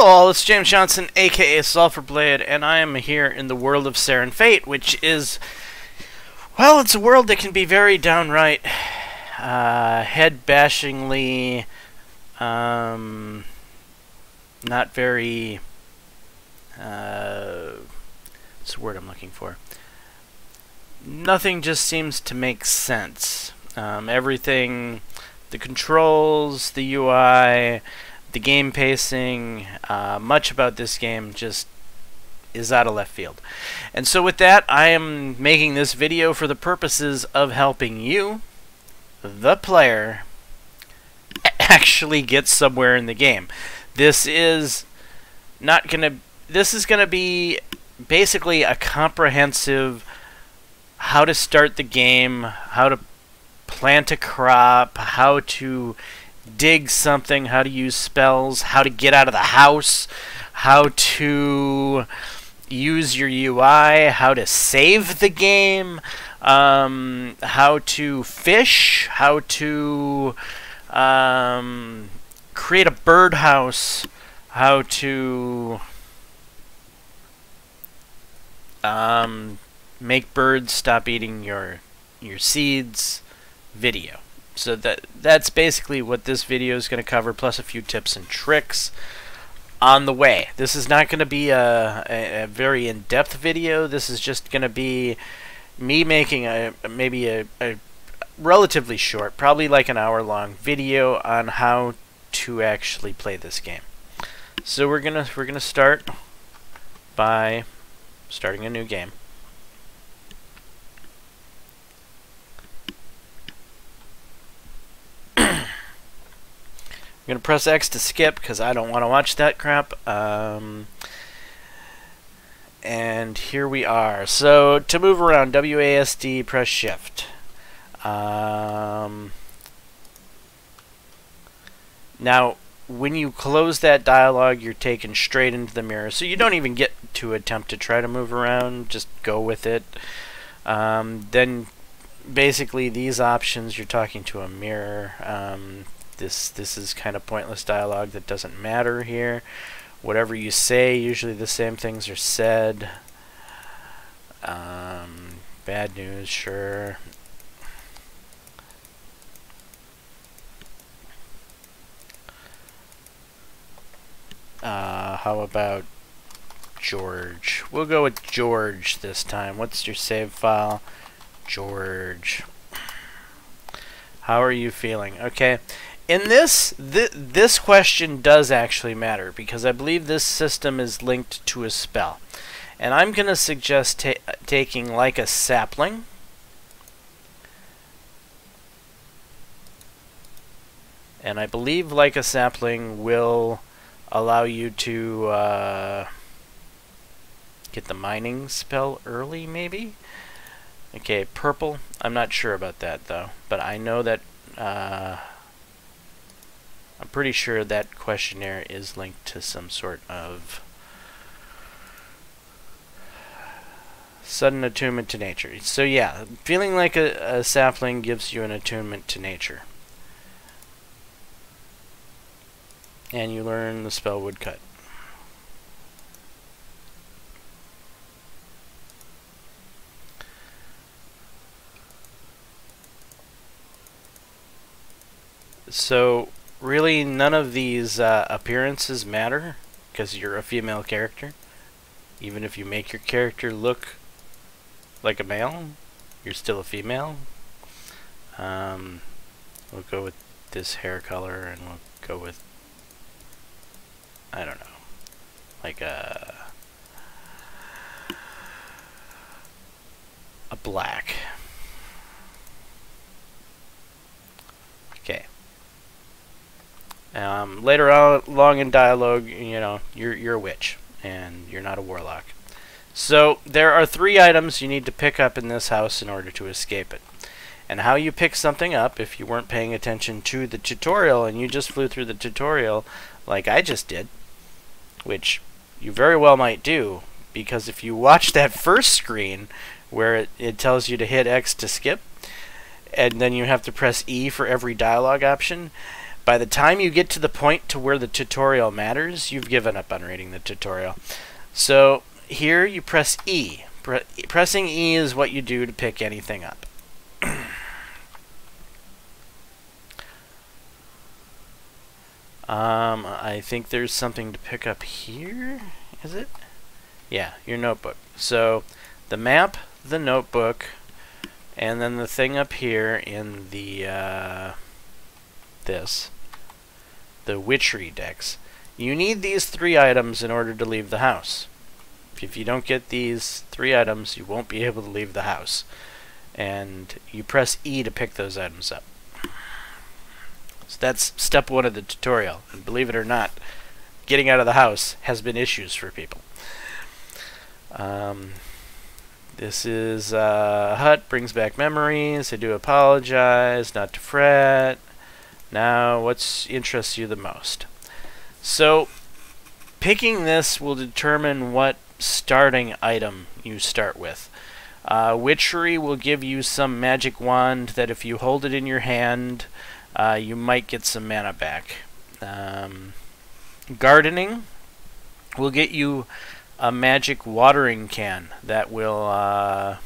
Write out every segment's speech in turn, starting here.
Hello it's Jaames Johnson, aka Sulfurblade, and I am here in the world of Serin Fate, which is, well, it's a world that can be very downright, uh, head-bashingly, um, not very, uh, what's the word I'm looking for? Nothing just seems to make sense. Um, everything, the controls, the UI, the game pacing, uh, much about this game just is out of left field. And so with that, I am making this video for the purposes of helping you, the player, actually get somewhere in the game. This is not going to this is going to be basically a comprehensive how to start the game, how to plant a crop, how to dig something, how to use spells, how to get out of the house, how to use your UI, how to save the game, um, how to fish, how to um, create a birdhouse, how to um, make birds stop eating your your seeds video. So that that's basically what this video is going to cover, plus a few tips and tricks on the way. This is not going to be a, a, a very in-depth video. This is just going to be me making a maybe a, a relatively short, probably like an hour-long video on how to actually play this game. So we're gonna we're gonna start by starting a new game. Going to press X to skip because I don't want to watch that crap. Um, and here we are. So to move around, WASD, press Shift. Um, now, when you close that dialog, you're taken straight into the mirror. So you don't even get to attempt to try to move around. Just go with it. Um, then basically these options, you're talking to a mirror. Um, this this is kind of pointless dialogue that doesn't matter here. Whatever you say, usually the same things are said. Um, bad news, sure. Uh, how about George? We'll go with George this time. What's your save file? George. How are you feeling? Okay in this, th this question does actually matter because I believe this system is linked to a spell. And I'm going to suggest ta taking like a sapling. And I believe like a sapling will allow you to uh, get the mining spell early, maybe? Okay, purple. I'm not sure about that, though. But I know that... Uh, I'm pretty sure that questionnaire is linked to some sort of sudden attunement to nature. So yeah, feeling like a, a sapling gives you an attunement to nature. And you learn the spell woodcut. So really none of these uh, appearances matter because you're a female character. Even if you make your character look like a male, you're still a female. Um, we'll go with this hair color and we'll go with, I don't know, like a, a black. Um, later on, along in dialogue, you know, you're you're a witch and you're not a warlock. So there are three items you need to pick up in this house in order to escape it. And how you pick something up, if you weren't paying attention to the tutorial and you just flew through the tutorial like I just did, which you very well might do, because if you watch that first screen where it, it tells you to hit X to skip, and then you have to press E for every dialogue option, by the time you get to the point to where the tutorial matters, you've given up on reading the tutorial. So here you press E. Pre pressing E is what you do to pick anything up. um, I think there's something to pick up here. Is it? Yeah, your notebook. So the map, the notebook, and then the thing up here in the uh, this, the witchery decks. You need these three items in order to leave the house. If you don't get these three items, you won't be able to leave the house. And you press E to pick those items up. So that's step one of the tutorial. And believe it or not, getting out of the house has been issues for people. Um, this is uh, Hut, brings back memories. I do apologize, not to fret. Now, what interests you the most? So, picking this will determine what starting item you start with. Uh, Witchery will give you some magic wand that if you hold it in your hand, uh, you might get some mana back. Um, gardening will get you a magic watering can that will uh,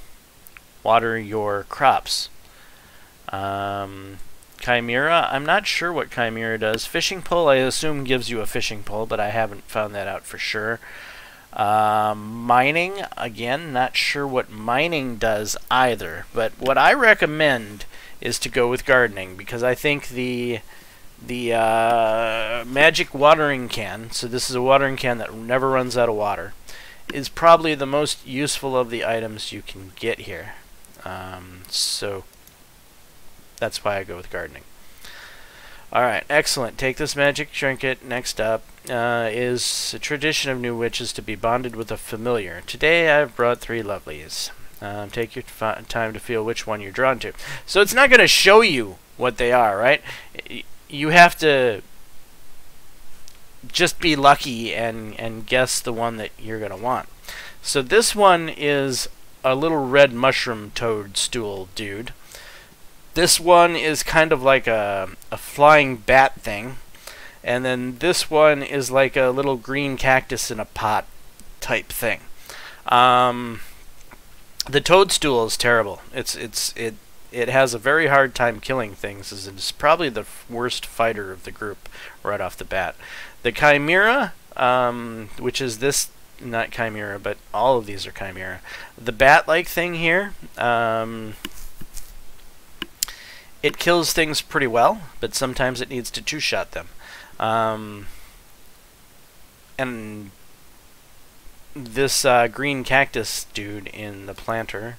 water your crops. Um, Chimera, I'm not sure what Chimera does. Fishing pole, I assume, gives you a fishing pole, but I haven't found that out for sure. Um, mining, again, not sure what mining does either. But what I recommend is to go with gardening because I think the the uh, magic watering can, so this is a watering can that never runs out of water, is probably the most useful of the items you can get here. Um, so that's why I go with gardening. Alright, excellent. Take this magic trinket. Next up uh, is a tradition of new witches to be bonded with a familiar. Today I've brought three lovelies. Um, take your time to feel which one you're drawn to. So it's not going to show you what they are, right? You have to just be lucky and, and guess the one that you're going to want. So this one is a little red mushroom toadstool dude. This one is kind of like a, a flying bat thing. And then this one is like a little green cactus in a pot type thing. Um, the toadstool is terrible. It's it's it it has a very hard time killing things. It's probably the worst fighter of the group right off the bat. The chimera, um, which is this not chimera, but all of these are chimera. The bat-like thing here. Um, it kills things pretty well, but sometimes it needs to two-shot them. Um, and this uh, green cactus dude in the planter,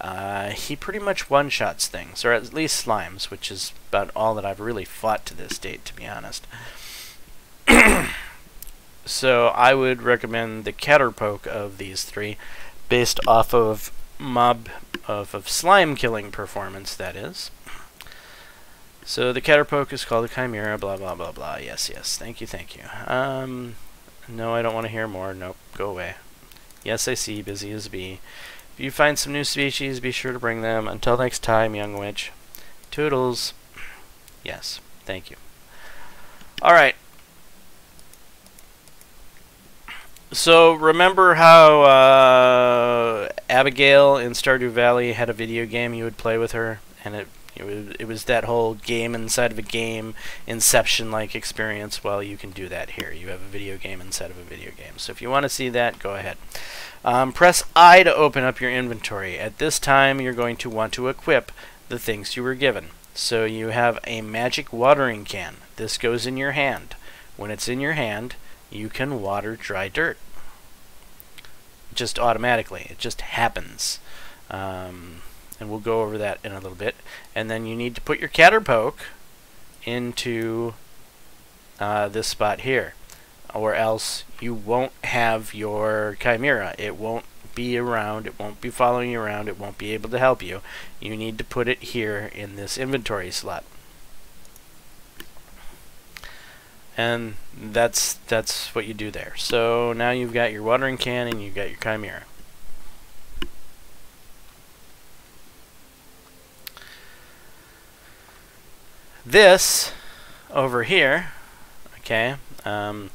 uh, he pretty much one-shots things, or at least slimes, which is about all that I've really fought to this date, to be honest. so I would recommend the Caterpoke of these three, based off of mob of, of slime killing performance, that is. So the Caterpoke is called a Chimera, blah blah blah blah. Yes, yes. Thank you, thank you. Um, no, I don't want to hear more. Nope, go away. Yes, I see. Busy as bee. If you find some new species, be sure to bring them. Until next time, young witch. Toodles. Yes, thank you. Alright. So remember how uh, Abigail in Stardew Valley had a video game you would play with her, and it it was, it was that whole game inside of a game, Inception-like experience. Well, you can do that here. You have a video game inside of a video game. So if you want to see that, go ahead. Um, press I to open up your inventory. At this time, you're going to want to equip the things you were given. So you have a magic watering can. This goes in your hand. When it's in your hand, you can water dry dirt. Just automatically. It just happens. Um, and we'll go over that in a little bit. And then you need to put your Caterpoke into uh, this spot here. Or else you won't have your Chimera. It won't be around, it won't be following you around, it won't be able to help you. You need to put it here in this inventory slot. And that's that's what you do there. So now you've got your watering can and you've got your chimera. This over here, okay, um,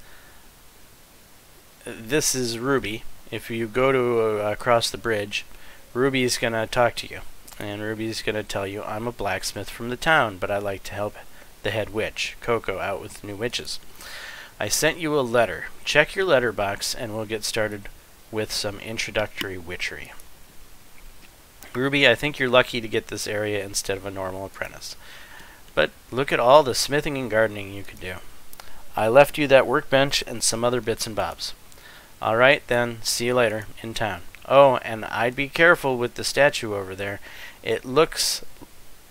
this is Ruby. If you go to uh, across the bridge, Ruby's going to talk to you. And Ruby's going to tell you, I'm a blacksmith from the town, but I like to help the head witch, Coco, out with new witches. I sent you a letter. Check your letterbox and we'll get started with some introductory witchery. Ruby, I think you're lucky to get this area instead of a normal apprentice. But look at all the smithing and gardening you could do. I left you that workbench and some other bits and bobs. Alright then, see you later, in town. Oh, and I'd be careful with the statue over there. It looks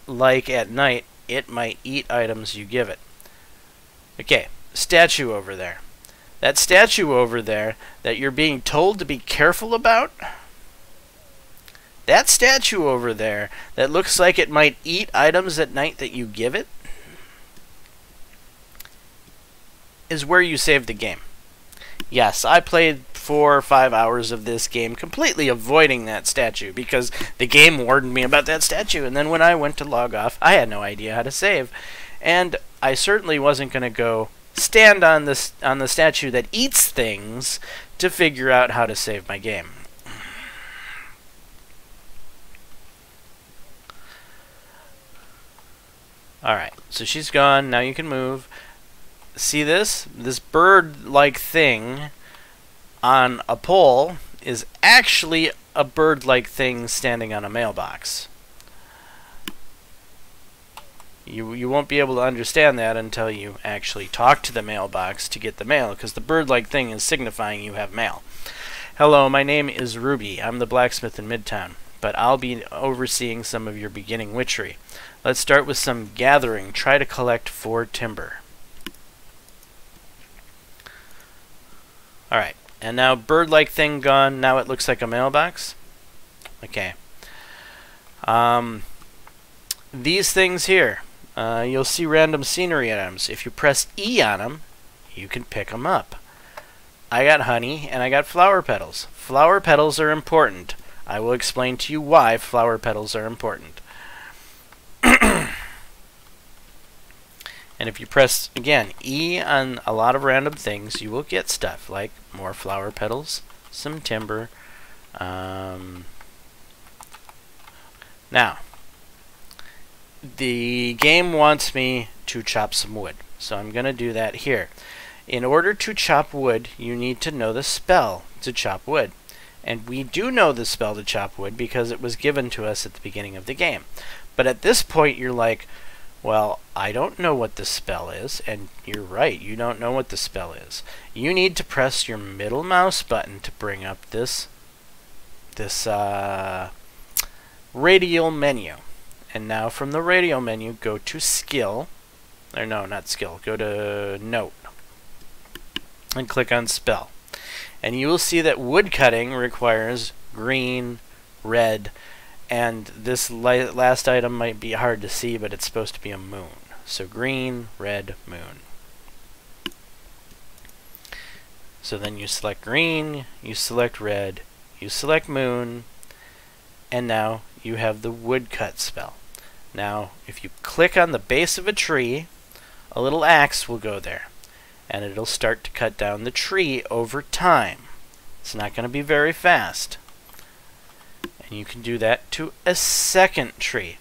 like at night it might eat items you give it. Okay, statue over there. That statue over there that you're being told to be careful about? That statue over there that looks like it might eat items at night that you give it? Is where you save the game. Yes, I played four or five hours of this game completely avoiding that statue because the game warned me about that statue. And then when I went to log off, I had no idea how to save. And I certainly wasn't going to go stand on this on the statue that eats things to figure out how to save my game. Alright, so she's gone. Now you can move see this? This bird-like thing on a pole is actually a bird-like thing standing on a mailbox. You, you won't be able to understand that until you actually talk to the mailbox to get the mail, because the bird-like thing is signifying you have mail. Hello, my name is Ruby. I'm the blacksmith in Midtown, but I'll be overseeing some of your beginning witchery. Let's start with some gathering. Try to collect four timber. Alright, and now bird-like thing gone. Now it looks like a mailbox. Okay. Um, these things here, uh, you'll see random scenery items. If you press E on them, you can pick them up. I got honey and I got flower petals. Flower petals are important. I will explain to you why flower petals are important. And if you press, again, E on a lot of random things, you will get stuff like more flower petals, some timber. Um, now, the game wants me to chop some wood. So I'm going to do that here. In order to chop wood, you need to know the spell to chop wood. And we do know the spell to chop wood because it was given to us at the beginning of the game. But at this point, you're like, well, I don't know what the spell is, and you're right, you don't know what the spell is. You need to press your middle mouse button to bring up this this uh, radial menu. And now from the radial menu, go to skill, or no, not skill, go to note, and click on spell. And you will see that woodcutting requires green, red, and this last item might be hard to see, but it's supposed to be a moon. So green, red, moon. So then you select green, you select red, you select moon, and now you have the woodcut spell. Now, if you click on the base of a tree, a little axe will go there, and it'll start to cut down the tree over time. It's not going to be very fast. And you can do that to a second tree.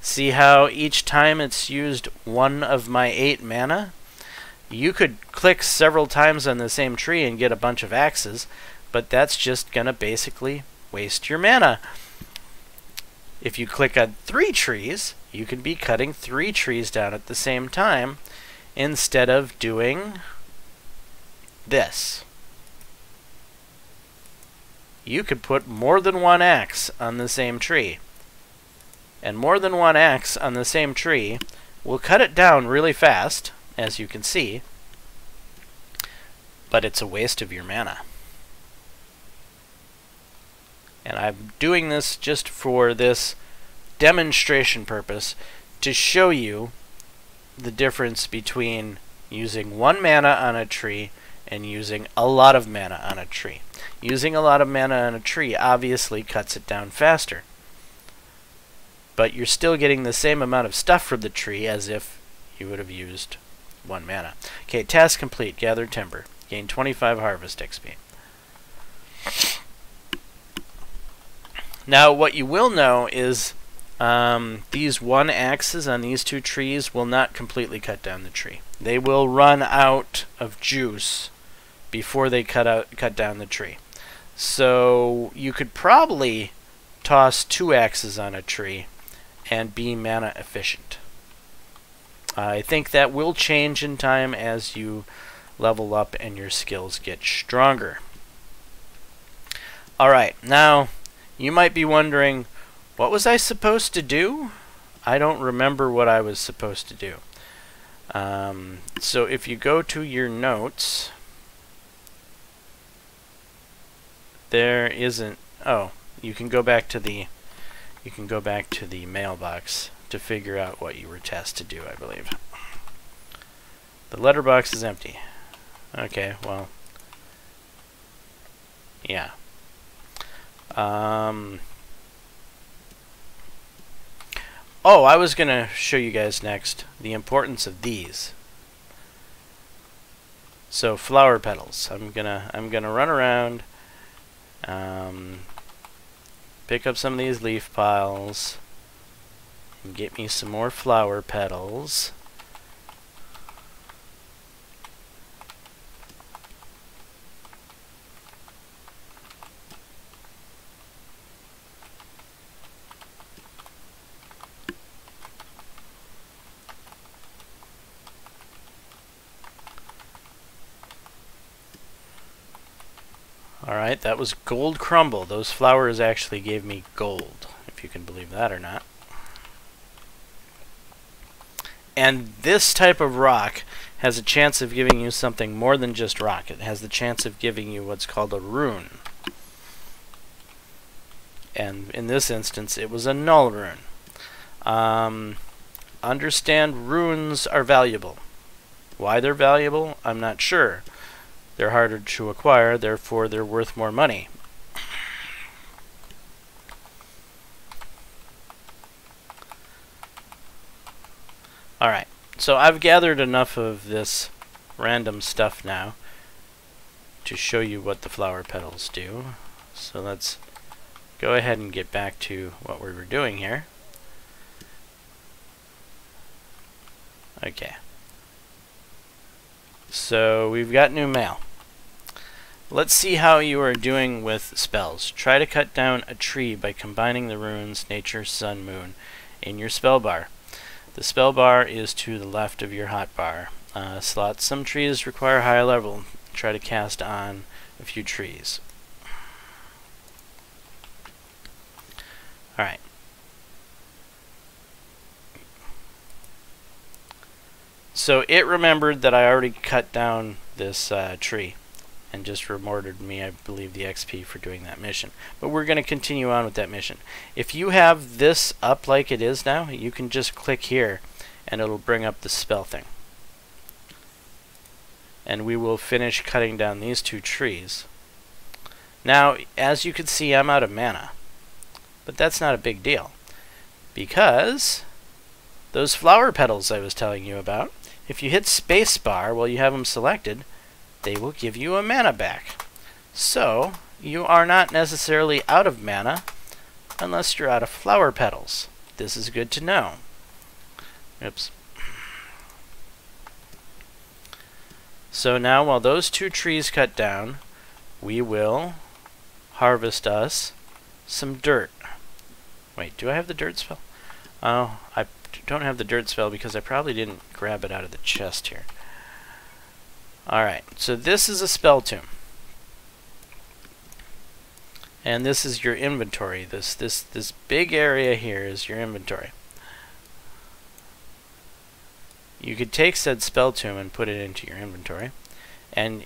See how each time it's used one of my eight mana? You could click several times on the same tree and get a bunch of axes, but that's just going to basically waste your mana. If you click on three trees, you can be cutting three trees down at the same time instead of doing this you could put more than one axe on the same tree. And more than one axe on the same tree will cut it down really fast, as you can see, but it's a waste of your mana. And I'm doing this just for this demonstration purpose to show you the difference between using one mana on a tree and using a lot of mana on a tree. Using a lot of mana on a tree obviously cuts it down faster. But you're still getting the same amount of stuff from the tree as if you would have used 1 mana. Okay, task complete. Gather timber. Gain 25 harvest XP. Now, what you will know is um, these one axes on these two trees will not completely cut down the tree. They will run out of juice before they cut out cut down the tree. So you could probably toss two axes on a tree and be mana efficient. I think that will change in time as you level up and your skills get stronger. Alright, now you might be wondering, what was I supposed to do? I don't remember what I was supposed to do. Um, so if you go to your notes, there isn't, oh, you can go back to the, you can go back to the mailbox to figure out what you were tasked to do, I believe. The letterbox is empty. Okay, well, yeah. Um, oh, I was going to show you guys next the importance of these. So flower petals. I'm gonna I'm gonna run around, um, pick up some of these leaf piles, and get me some more flower petals. That was gold crumble. Those flowers actually gave me gold, if you can believe that or not. And this type of rock has a chance of giving you something more than just rock. It has the chance of giving you what's called a rune. And in this instance, it was a null rune. Um, understand runes are valuable. Why they're valuable, I'm not sure. They're harder to acquire, therefore they're worth more money. Alright, so I've gathered enough of this random stuff now to show you what the flower petals do. So let's go ahead and get back to what we were doing here. Okay. So we've got new mail. Let's see how you are doing with spells. Try to cut down a tree by combining the runes Nature, Sun, Moon in your spell bar. The spell bar is to the left of your hotbar. Uh, slots. Some trees require higher level. Try to cast on a few trees. Alright. So it remembered that I already cut down this uh, tree and just rewarded me, I believe, the XP for doing that mission. But we're going to continue on with that mission. If you have this up like it is now, you can just click here and it'll bring up the spell thing. And we will finish cutting down these two trees. Now, as you can see, I'm out of mana. But that's not a big deal. Because those flower petals I was telling you about, if you hit spacebar while you have them selected, they will give you a mana back. So, you are not necessarily out of mana unless you're out of flower petals. This is good to know. Oops. So now while those two trees cut down, we will harvest us some dirt. Wait, do I have the dirt spell? Oh, I don't have the dirt spell because I probably didn't grab it out of the chest here. Alright, so this is a spell tomb. And this is your inventory. This this this big area here is your inventory. You could take said spell tomb and put it into your inventory, and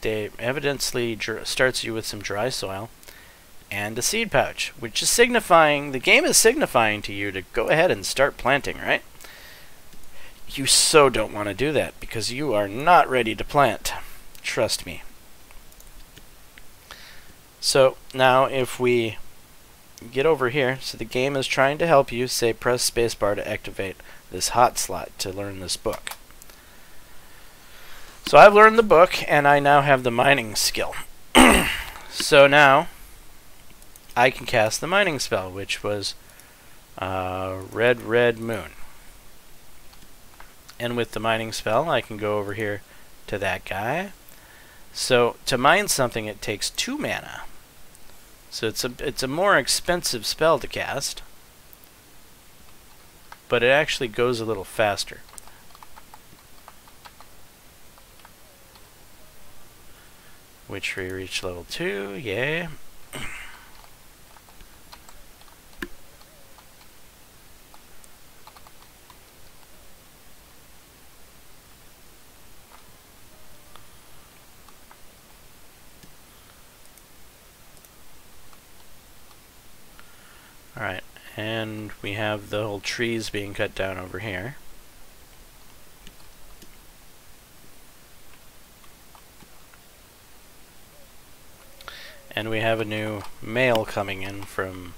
they evidently starts you with some dry soil and a seed pouch, which is signifying the game is signifying to you to go ahead and start planting, right? You so don't want to do that because you are not ready to plant. Trust me. So now if we get over here, so the game is trying to help you, say press spacebar to activate this hot slot to learn this book. So I've learned the book, and I now have the mining skill. so now I can cast the mining spell, which was uh, Red Red Moon. And with the mining spell, I can go over here to that guy. So to mine something, it takes two mana. So it's a it's a more expensive spell to cast, but it actually goes a little faster. Which we reach level 2, yay. Alright, and we have the whole trees being cut down over here. And we have a new mail coming in from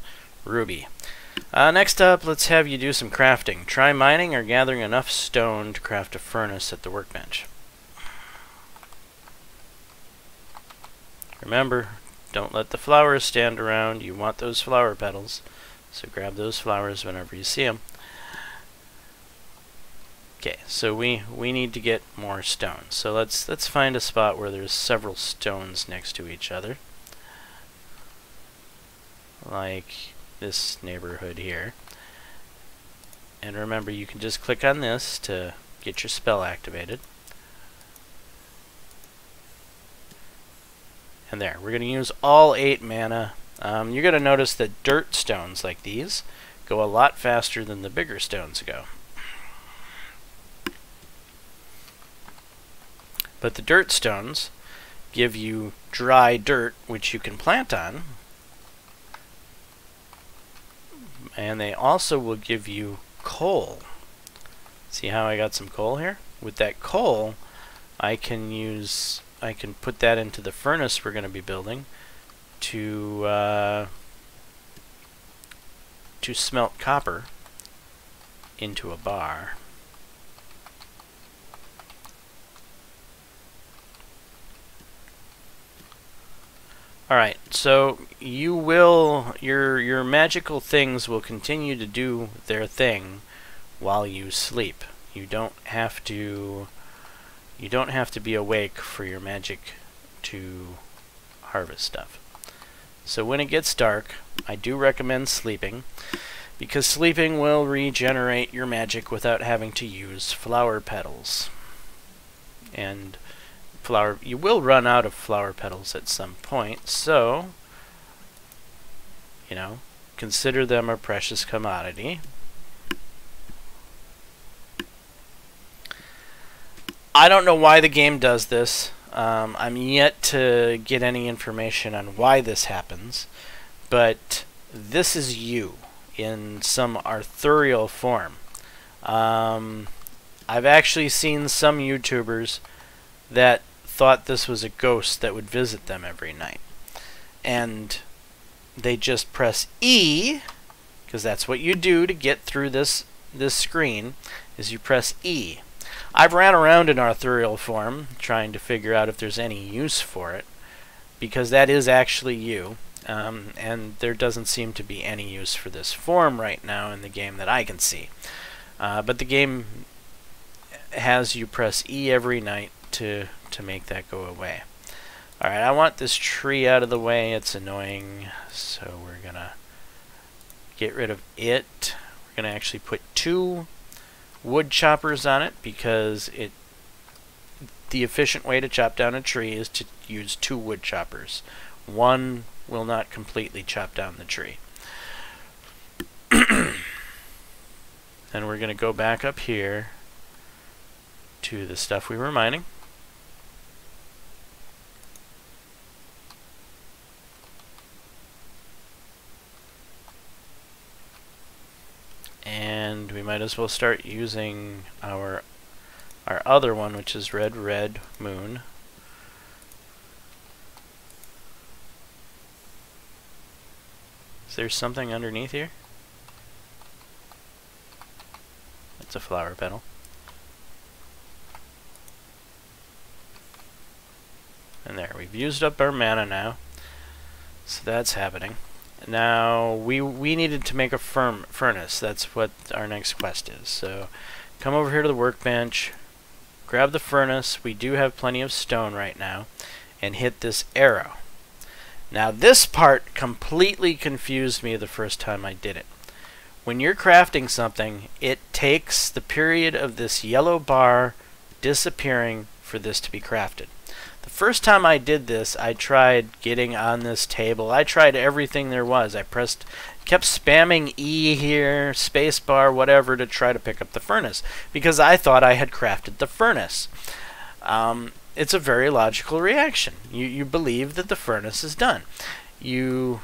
Ruby. Uh, next up, let's have you do some crafting. Try mining or gathering enough stone to craft a furnace at the workbench. Remember, don't let the flowers stand around. You want those flower petals. So grab those flowers whenever you see them. Okay, so we we need to get more stones. So let's let's find a spot where there's several stones next to each other. Like this neighborhood here. And remember, you can just click on this to get your spell activated. And there, we're going to use all 8 mana. Um, you're going to notice that dirt stones like these go a lot faster than the bigger stones go. But the dirt stones give you dry dirt, which you can plant on. And they also will give you coal. See how I got some coal here? With that coal, I can use I can put that into the furnace we're going to be building to uh, to smelt copper into a bar. Alright, so you will, your, your magical things will continue to do their thing while you sleep. You don't have to you don't have to be awake for your magic to harvest stuff. So when it gets dark, I do recommend sleeping, because sleeping will regenerate your magic without having to use flower petals. And flower you will run out of flower petals at some point, so you know, consider them a precious commodity. I don't know why the game does this. Um, I'm yet to get any information on why this happens, but this is you in some arthurial form. Um, I've actually seen some YouTubers that thought this was a ghost that would visit them every night. And they just press E, because that's what you do to get through this, this screen, is you press E. I've ran around in arthurial form trying to figure out if there's any use for it because that is actually you um, and there doesn't seem to be any use for this form right now in the game that I can see. Uh, but the game has you press E every night to, to make that go away. Alright, I want this tree out of the way. It's annoying, so we're going to get rid of it. We're going to actually put two wood choppers on it because it the efficient way to chop down a tree is to use two wood choppers. One will not completely chop down the tree. and we're going to go back up here to the stuff we were mining. And we might as well start using our our other one which is red red moon is there something underneath here it's a flower petal And there, we've used up our mana now. So that's happening. Now, we we needed to make a firm furnace. That's what our next quest is. So, come over here to the workbench, grab the furnace. We do have plenty of stone right now. And hit this arrow. Now, this part completely confused me the first time I did it. When you're crafting something, it takes the period of this yellow bar disappearing for this to be crafted. The first time I did this, I tried getting on this table. I tried everything there was. I pressed, kept spamming E here, spacebar, whatever, to try to pick up the furnace because I thought I had crafted the furnace. Um, it's a very logical reaction. You you believe that the furnace is done. You,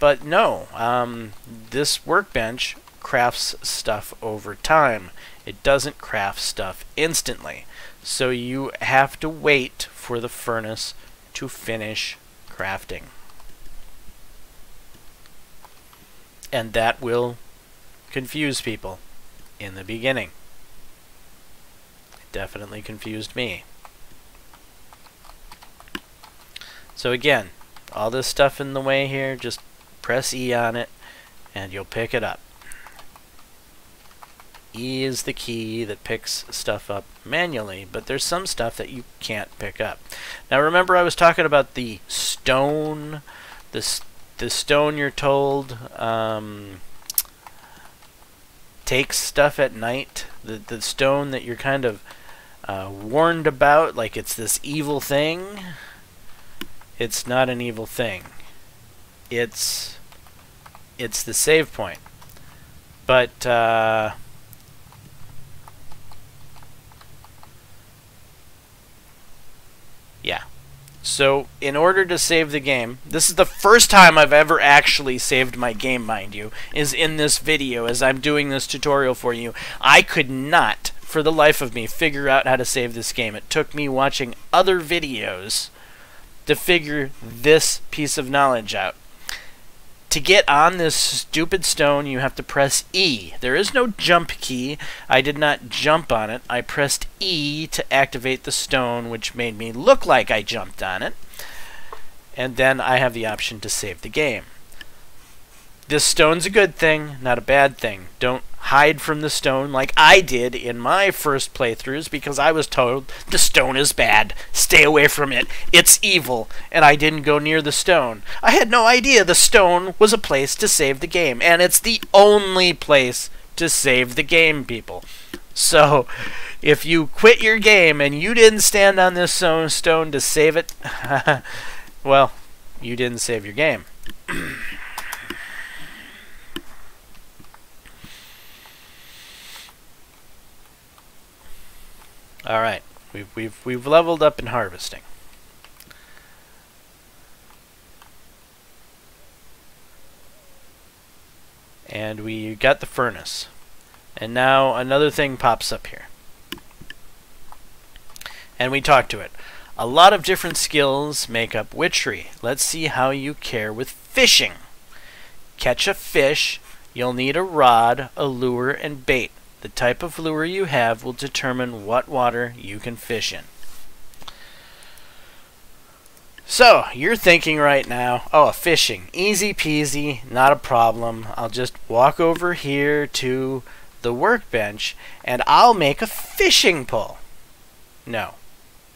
but no. Um, this workbench crafts stuff over time. It doesn't craft stuff instantly. So you have to wait for the furnace to finish crafting. And that will confuse people in the beginning. It definitely confused me. So again, all this stuff in the way here, just press E on it and you'll pick it up. E is the key that picks stuff up manually, but there's some stuff that you can't pick up. Now remember I was talking about the stone, the, the stone you're told um, takes stuff at night, the, the stone that you're kind of uh, warned about, like it's this evil thing. It's not an evil thing. It's it's the save point. But uh, Yeah. So, in order to save the game, this is the first time I've ever actually saved my game, mind you, is in this video as I'm doing this tutorial for you. I could not, for the life of me, figure out how to save this game. It took me watching other videos to figure this piece of knowledge out to get on this stupid stone, you have to press E. There is no jump key. I did not jump on it. I pressed E to activate the stone, which made me look like I jumped on it. And then I have the option to save the game. This stone's a good thing, not a bad thing. Don't hide from the stone like I did in my first playthroughs because I was told the stone is bad. Stay away from it. It's evil. And I didn't go near the stone. I had no idea the stone was a place to save the game. And it's the only place to save the game, people. So, if you quit your game and you didn't stand on this stone to save it, well, you didn't save your game. All right, we've we've we've leveled up in harvesting. And we got the furnace. And now another thing pops up here. And we talk to it. A lot of different skills make up witchery. Let's see how you care with fishing. Catch a fish, you'll need a rod, a lure, and bait. The type of lure you have will determine what water you can fish in. So, you're thinking right now, oh, fishing. Easy peasy, not a problem. I'll just walk over here to the workbench and I'll make a fishing pole. No,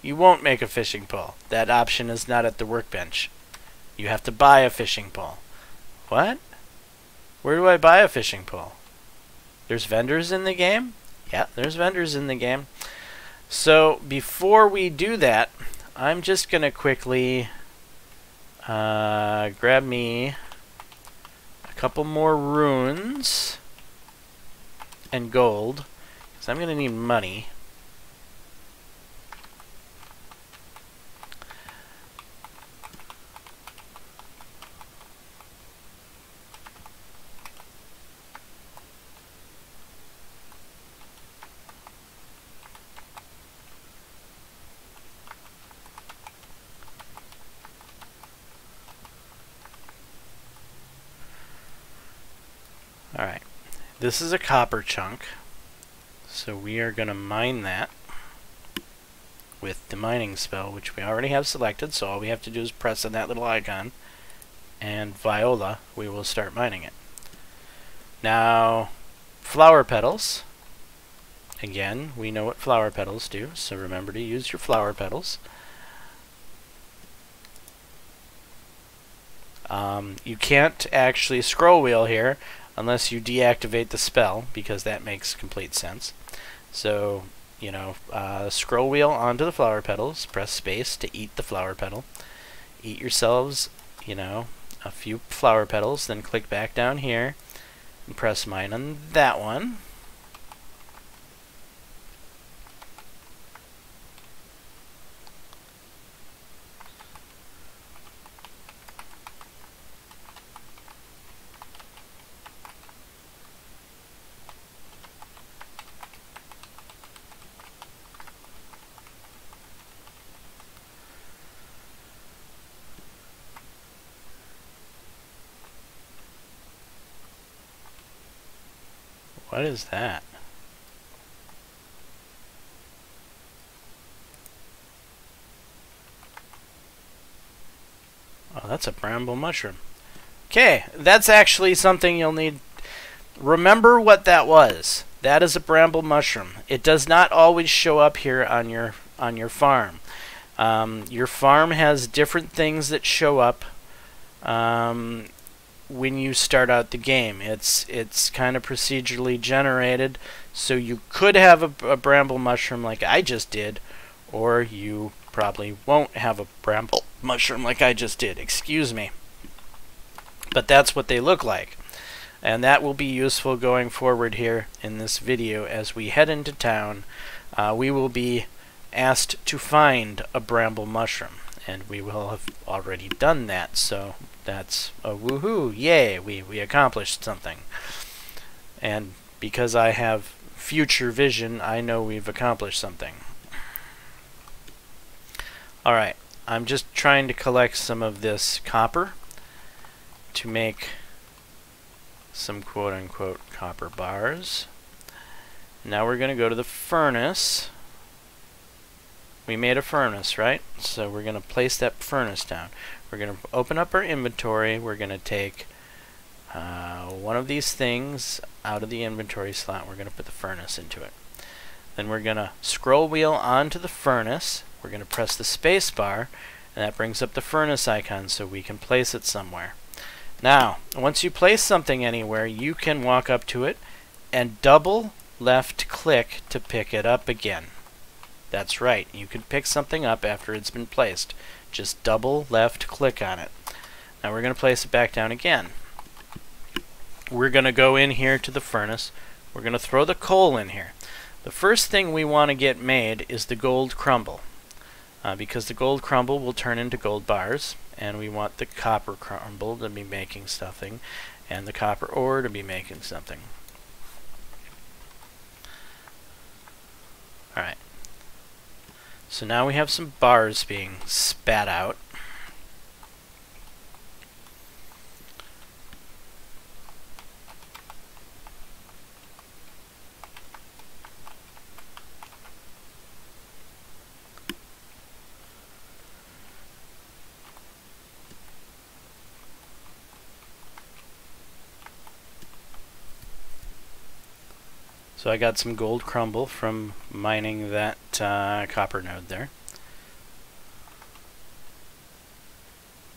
you won't make a fishing pole. That option is not at the workbench. You have to buy a fishing pole. What? Where do I buy a fishing pole? There's vendors in the game? Yeah, there's vendors in the game. So before we do that, I'm just going to quickly uh, grab me a couple more runes and gold, because I'm going to need money. Alright, this is a copper chunk, so we are going to mine that. with the mining spell, which we already have selected, so all we have to do is press on that little icon, and Viola, we will start mining it. Now, flower petals. Again, we know what flower petals do, so remember to use your flower petals. Um, you can't actually scroll wheel here unless you deactivate the spell, because that makes complete sense. So, you know, uh, scroll wheel onto the flower petals, press space to eat the flower petal. Eat yourselves, you know, a few flower petals, then click back down here and press mine on that one. What is that? Oh, that's a bramble mushroom. Okay, that's actually something you'll need. Remember what that was. That is a bramble mushroom. It does not always show up here on your on your farm. Um, your farm has different things that show up. Um, when you start out the game. It's it's kind of procedurally generated, so you could have a, a, bramble mushroom like I just did, or you probably won't have a bramble mushroom like I just did. Excuse me. But that's what they look like. And that will be useful going forward here in this video as we head into town. Uh, we will be asked to find a bramble mushroom and we will have already done that so that's a woohoo yay we we accomplished something and because I have future vision I know we've accomplished something alright I'm just trying to collect some of this copper to make some quote-unquote copper bars now we're going to go to the furnace we made a furnace, right? So we're going to place that furnace down. We're going to open up our inventory. We're going to take uh, one of these things out of the inventory slot. We're going to put the furnace into it. Then we're going to scroll wheel onto the furnace. We're going to press the space bar, and that brings up the furnace icon so we can place it somewhere. Now, once you place something anywhere, you can walk up to it and double left click to pick it up again. That's right, you can pick something up after it's been placed. Just double left click on it. Now we're going to place it back down again. We're going to go in here to the furnace. We're going to throw the coal in here. The first thing we want to get made is the gold crumble. Uh, because the gold crumble will turn into gold bars, and we want the copper crumble to be making something, and the copper ore to be making something. Alright. So now we have some bars being spat out. So I got some gold crumble from mining that uh, copper node there.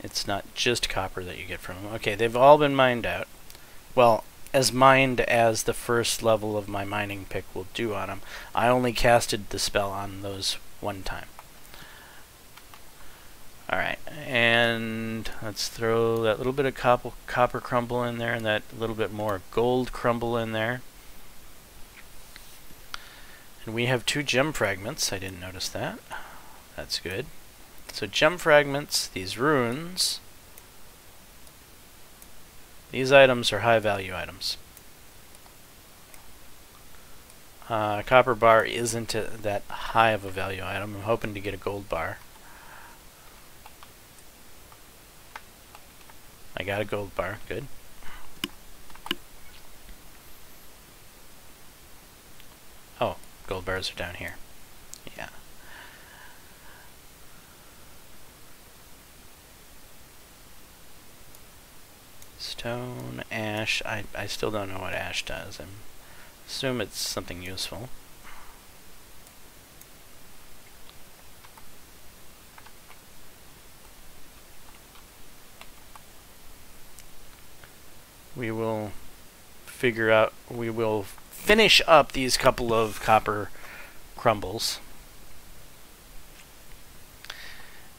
It's not just copper that you get from them. Okay, they've all been mined out. Well, as mined as the first level of my mining pick will do on them. I only casted the spell on those one time. Alright, and let's throw that little bit of copper, copper crumble in there and that little bit more gold crumble in there. And we have two gem fragments. I didn't notice that. That's good. So gem fragments, these runes, these items are high value items. Uh, copper bar isn't that high of a value item. I'm hoping to get a gold bar. I got a gold bar. Good. Gold bars are down here. Yeah. Stone, ash. I, I still don't know what ash does. I assume it's something useful. We will figure out, we will finish up these couple of copper crumbles.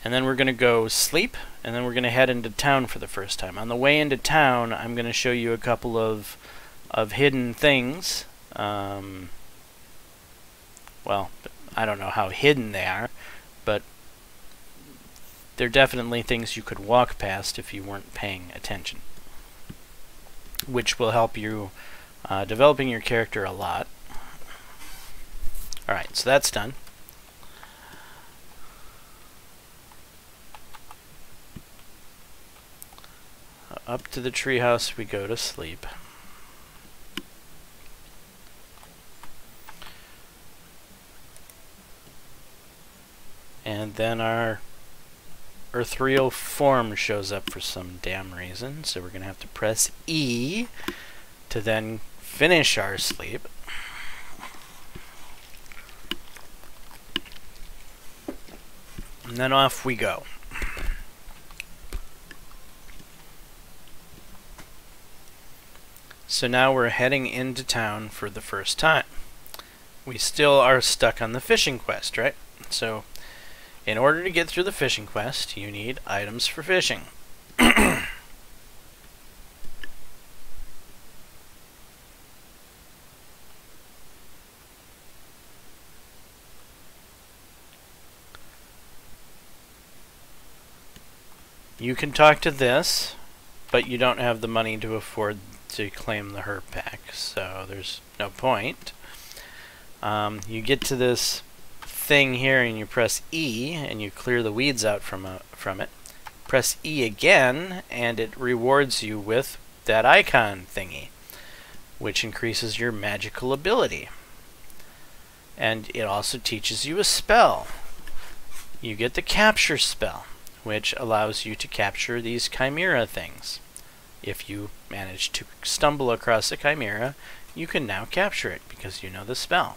And then we're going to go sleep, and then we're going to head into town for the first time. On the way into town, I'm going to show you a couple of of hidden things. Um, well, I don't know how hidden they are, but they're definitely things you could walk past if you weren't paying attention, which will help you uh, developing your character a lot. Alright, so that's done. up to the treehouse we go to sleep. And then our ethereal form shows up for some damn reason, so we're going to have to press E to then finish our sleep. And then off we go. So now we're heading into town for the first time. We still are stuck on the fishing quest, right? So, in order to get through the fishing quest, you need items for fishing. you can talk to this, but you don't have the money to afford to claim the herb pack, so there's no point. Um, you get to this thing here and you press E and you clear the weeds out from, a, from it. Press E again and it rewards you with that icon thingy, which increases your magical ability. And it also teaches you a spell. You get the capture spell, which allows you to capture these chimera things. If you manage to stumble across a chimera, you can now capture it because you know the spell.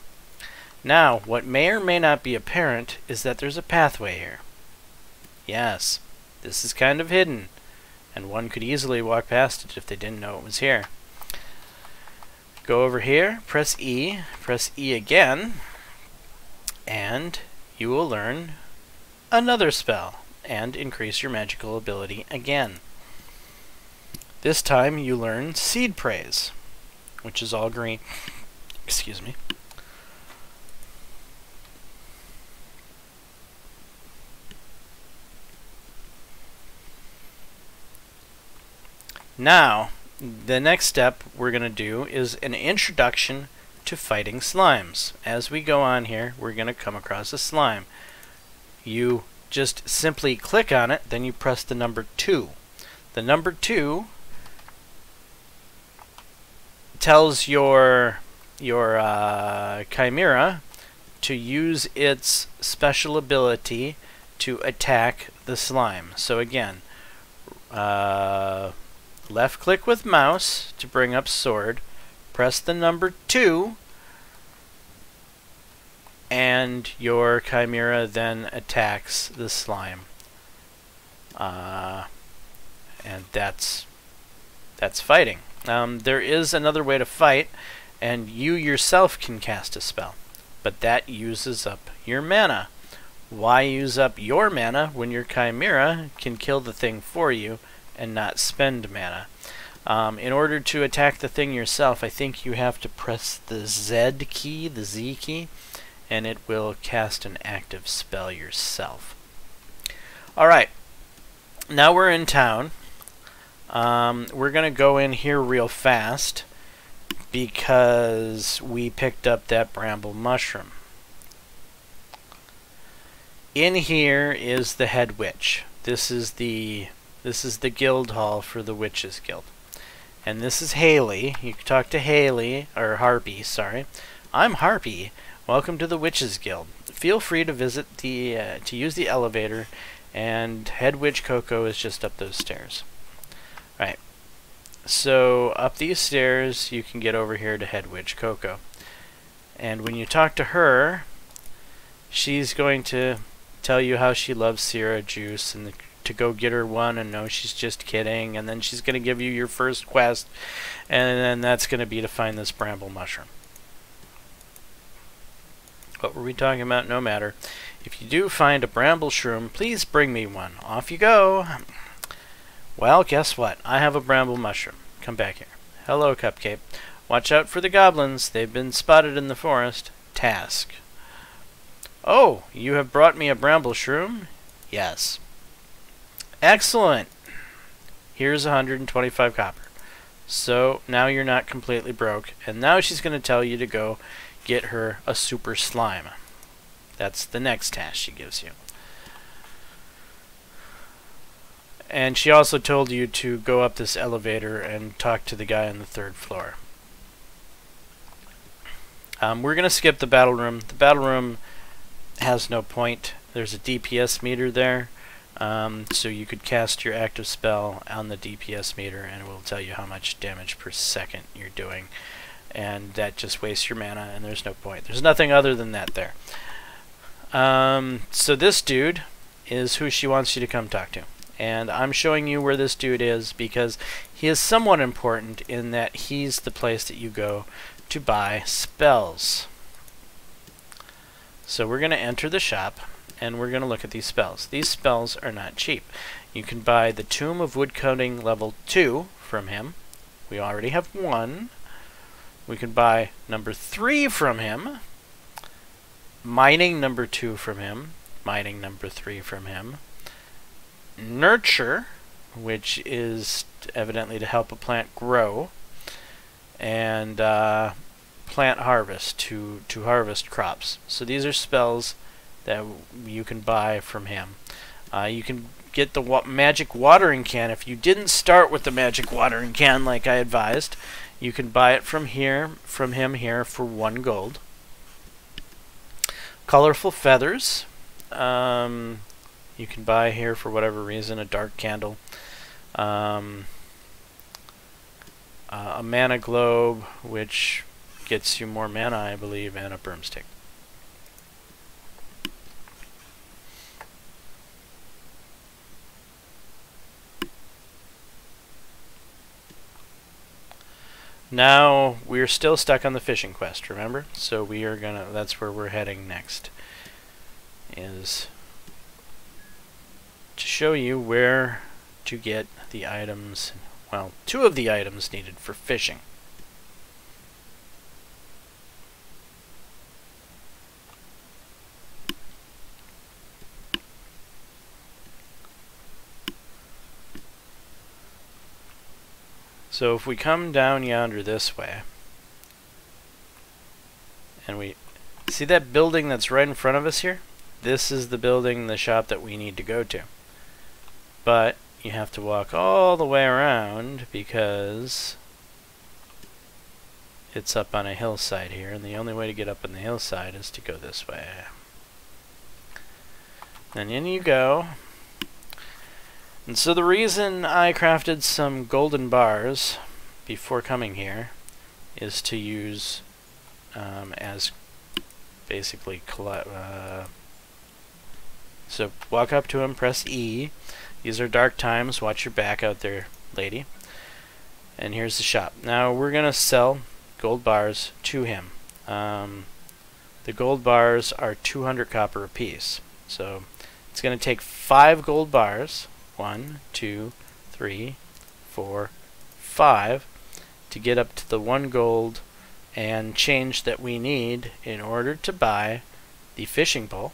Now, what may or may not be apparent is that there's a pathway here. Yes, this is kind of hidden, and one could easily walk past it if they didn't know it was here. Go over here, press E, press E again, and you will learn another spell and increase your magical ability again. This time you learn Seed Praise, which is all green. Excuse me. Now, the next step we're going to do is an introduction to fighting slimes. As we go on here, we're going to come across a slime. You just simply click on it, then you press the number 2. The number 2 tells your your uh, chimera to use its special ability to attack the slime. So again, uh, left click with mouse to bring up sword, press the number 2, and your chimera then attacks the slime. Uh, and that's that's fighting. Um, there is another way to fight, and you yourself can cast a spell, but that uses up your mana. Why use up your mana when your chimera can kill the thing for you and not spend mana? Um, in order to attack the thing yourself, I think you have to press the Z key, the Z key, and it will cast an active spell yourself. Alright, now we're in town. Um, we're going to go in here real fast because we picked up that bramble mushroom. In here is the head witch. This is the this is the guild hall for the witches guild. And this is Haley. You can talk to Haley or Harpy, sorry. I'm Harpy. Welcome to the Witches Guild. Feel free to visit the uh, to use the elevator and head witch Coco is just up those stairs. Right. so up these stairs you can get over here to Head Witch Coco. And when you talk to her, she's going to tell you how she loves Sierra Juice and the, to go get her one and no, she's just kidding. And then she's going to give you your first quest, and then that's going to be to find this bramble mushroom. What were we talking about? No matter. If you do find a bramble shroom, please bring me one. Off you go. Well, guess what? I have a bramble mushroom. Come back here. Hello, Cupcake. Watch out for the goblins. They've been spotted in the forest. Task. Oh, you have brought me a bramble shroom? Yes. Excellent. Here's 125 copper. So now you're not completely broke. And now she's going to tell you to go get her a super slime. That's the next task she gives you. And she also told you to go up this elevator and talk to the guy on the third floor. Um, we're going to skip the battle room. The battle room has no point. There's a DPS meter there. Um, so you could cast your active spell on the DPS meter and it will tell you how much damage per second you're doing. And that just wastes your mana and there's no point. There's nothing other than that there. Um, so this dude is who she wants you to come talk to. And I'm showing you where this dude is because he is somewhat important in that he's the place that you go to buy spells. So we're going to enter the shop and we're going to look at these spells. These spells are not cheap. You can buy the Tomb of Woodcutting level 2 from him. We already have one. We can buy number 3 from him. Mining number 2 from him. Mining number 3 from him nurture, which is evidently to help a plant grow, and uh, plant harvest to to harvest crops. So these are spells that you can buy from him. Uh, you can get the wa magic watering can if you didn't start with the magic watering can like I advised. You can buy it from here, from him here for one gold. Colorful feathers. Um, you can buy here for whatever reason a dark candle. Um, uh, a mana globe, which gets you more mana, I believe, and a broomstick. Now, we're still stuck on the fishing quest, remember? So we are gonna, that's where we're heading next. Is to show you where to get the items, well, two of the items needed for fishing. So if we come down yonder this way, and we see that building that's right in front of us here? This is the building, the shop that we need to go to. But you have to walk all the way around because it's up on a hillside here, and the only way to get up on the hillside is to go this way. And in you go. And so the reason I crafted some golden bars before coming here is to use um, as basically uh, so walk up to him, press E, these are dark times. Watch your back out there, lady. And here's the shop. Now we're going to sell gold bars to him. Um, the gold bars are 200 copper apiece. So it's going to take five gold bars. One, two, three, four, five to get up to the one gold and change that we need in order to buy the fishing pole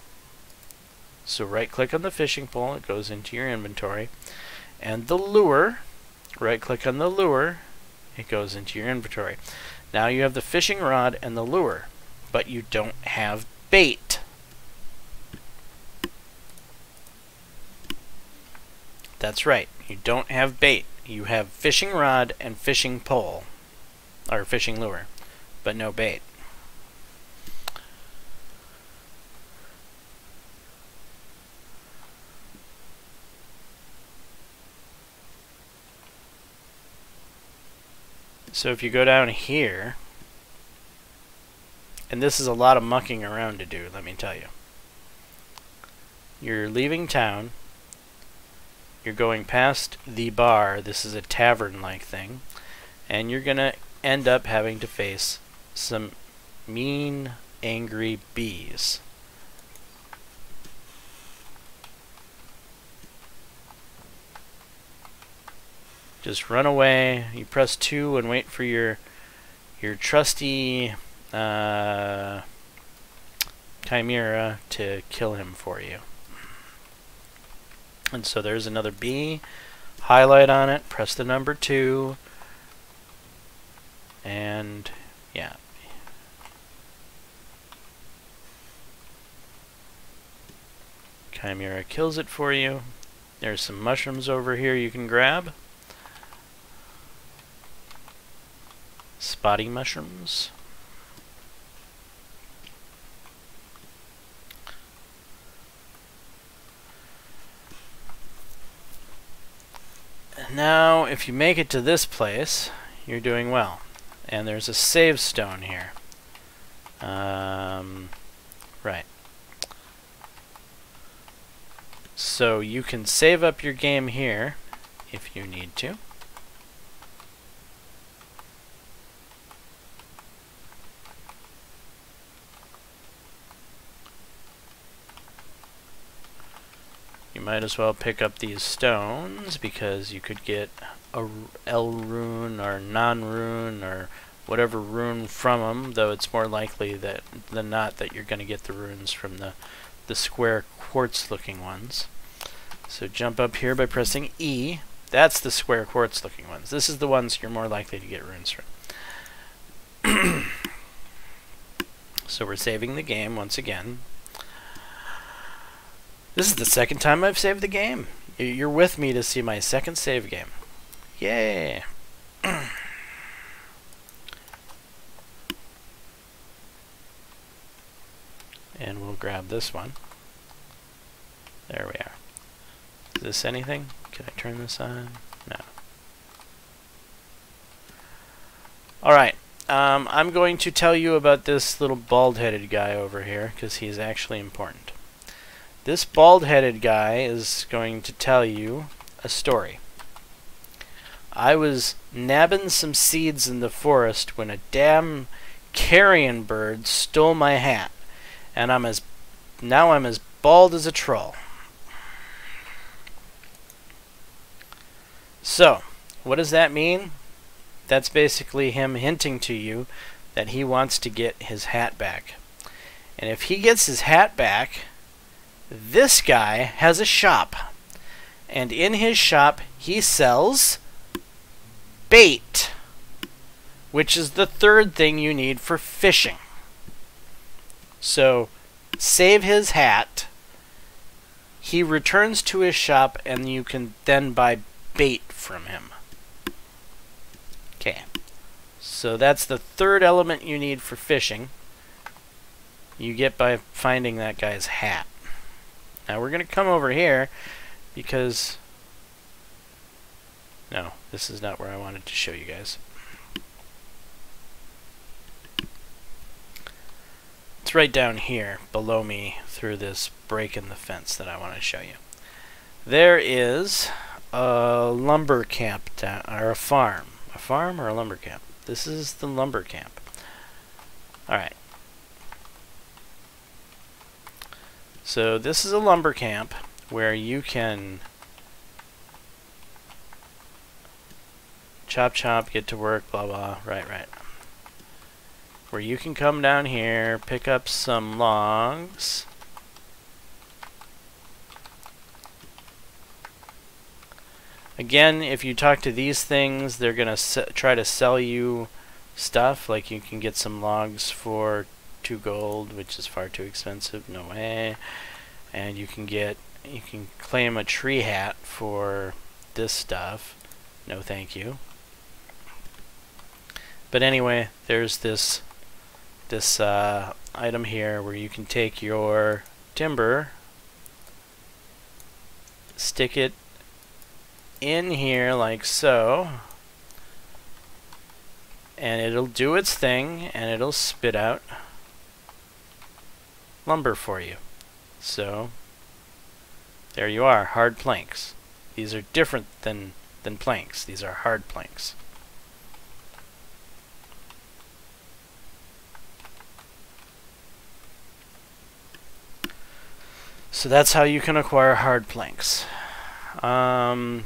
so right click on the fishing pole, it goes into your inventory. And the lure, right click on the lure, it goes into your inventory. Now you have the fishing rod and the lure, but you don't have bait. That's right, you don't have bait. You have fishing rod and fishing pole, or fishing lure, but no bait. So if you go down here, and this is a lot of mucking around to do, let me tell you. You're leaving town, you're going past the bar, this is a tavern-like thing, and you're going to end up having to face some mean, angry bees. Just run away. You press 2 and wait for your your trusty uh, chimera to kill him for you. And so there's another bee. Highlight on it. Press the number 2. And yeah. Chimera kills it for you. There's some mushrooms over here you can grab. spotty mushrooms. Now, if you make it to this place, you're doing well. And there's a save stone here. Um, right. So you can save up your game here if you need to. Might as well pick up these stones because you could get a L rune or non rune or whatever rune from them, though it's more likely that than not that you're going to get the runes from the the square quartz looking ones. So jump up here by pressing E. That's the square quartz looking ones. This is the ones you're more likely to get runes from. so we're saving the game once again. This is the second time I've saved the game. You're with me to see my second save game. Yay! and we'll grab this one. There we are. Is this anything? Can I turn this on? No. Alright, um, I'm going to tell you about this little bald-headed guy over here, because he's actually important. This bald-headed guy is going to tell you a story. I was nabbing some seeds in the forest when a damn carrion bird stole my hat, and I'm as now I'm as bald as a troll. So, what does that mean? That's basically him hinting to you that he wants to get his hat back. And if he gets his hat back, this guy has a shop. And in his shop, he sells bait, which is the third thing you need for fishing. So, save his hat. He returns to his shop, and you can then buy bait from him. Okay. So that's the third element you need for fishing. You get by finding that guy's hat. Now we're going to come over here because... No, this is not where I wanted to show you guys. It's right down here below me through this break in the fence that I want to show you. There is a lumber camp down, or a farm. A farm or a lumber camp? This is the lumber camp. Alright. So this is a lumber camp where you can chop chop, get to work, blah blah, right, right. Where you can come down here, pick up some logs. Again, if you talk to these things, they're going to try to sell you stuff, like you can get some logs for two gold, which is far too expensive. No way. And you can get, you can claim a tree hat for this stuff. No thank you. But anyway, there's this this uh, item here where you can take your timber, stick it in here like so, and it'll do its thing and it'll spit out lumber for you. So there you are, hard planks. These are different than, than planks. These are hard planks. So that's how you can acquire hard planks. Um,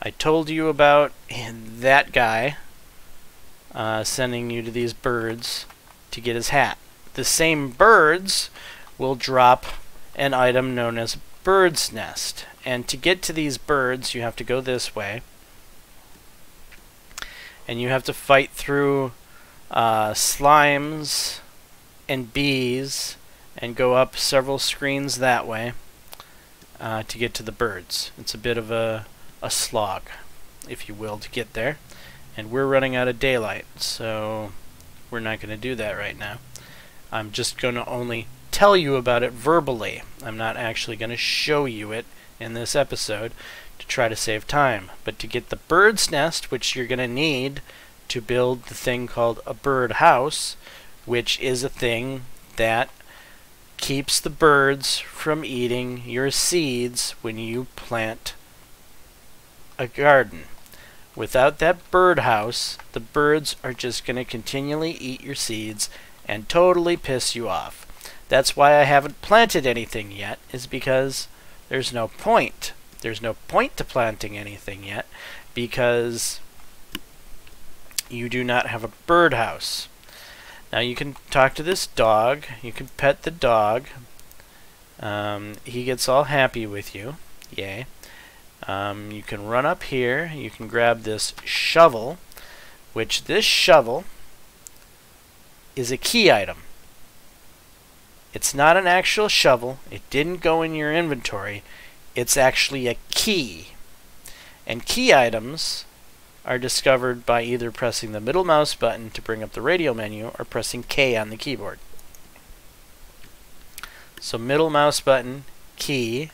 I told you about that guy uh, sending you to these birds to get his hat. The same birds will drop an item known as bird's nest. And to get to these birds, you have to go this way. And you have to fight through uh, slimes and bees and go up several screens that way uh, to get to the birds. It's a bit of a, a slog, if you will, to get there. And we're running out of daylight, so we're not going to do that right now. I'm just going to only tell you about it verbally. I'm not actually going to show you it in this episode to try to save time. But to get the bird's nest, which you're going to need to build the thing called a bird house, which is a thing that keeps the birds from eating your seeds when you plant a garden. Without that birdhouse, the birds are just going to continually eat your seeds and totally piss you off. That's why I haven't planted anything yet, is because there's no point. There's no point to planting anything yet because you do not have a birdhouse. Now you can talk to this dog. You can pet the dog. Um, he gets all happy with you. Yay. Um, you can run up here. You can grab this shovel, which this shovel is a key item. It's not an actual shovel. It didn't go in your inventory. It's actually a key. And key items are discovered by either pressing the middle mouse button to bring up the radio menu or pressing K on the keyboard. So middle mouse button, key.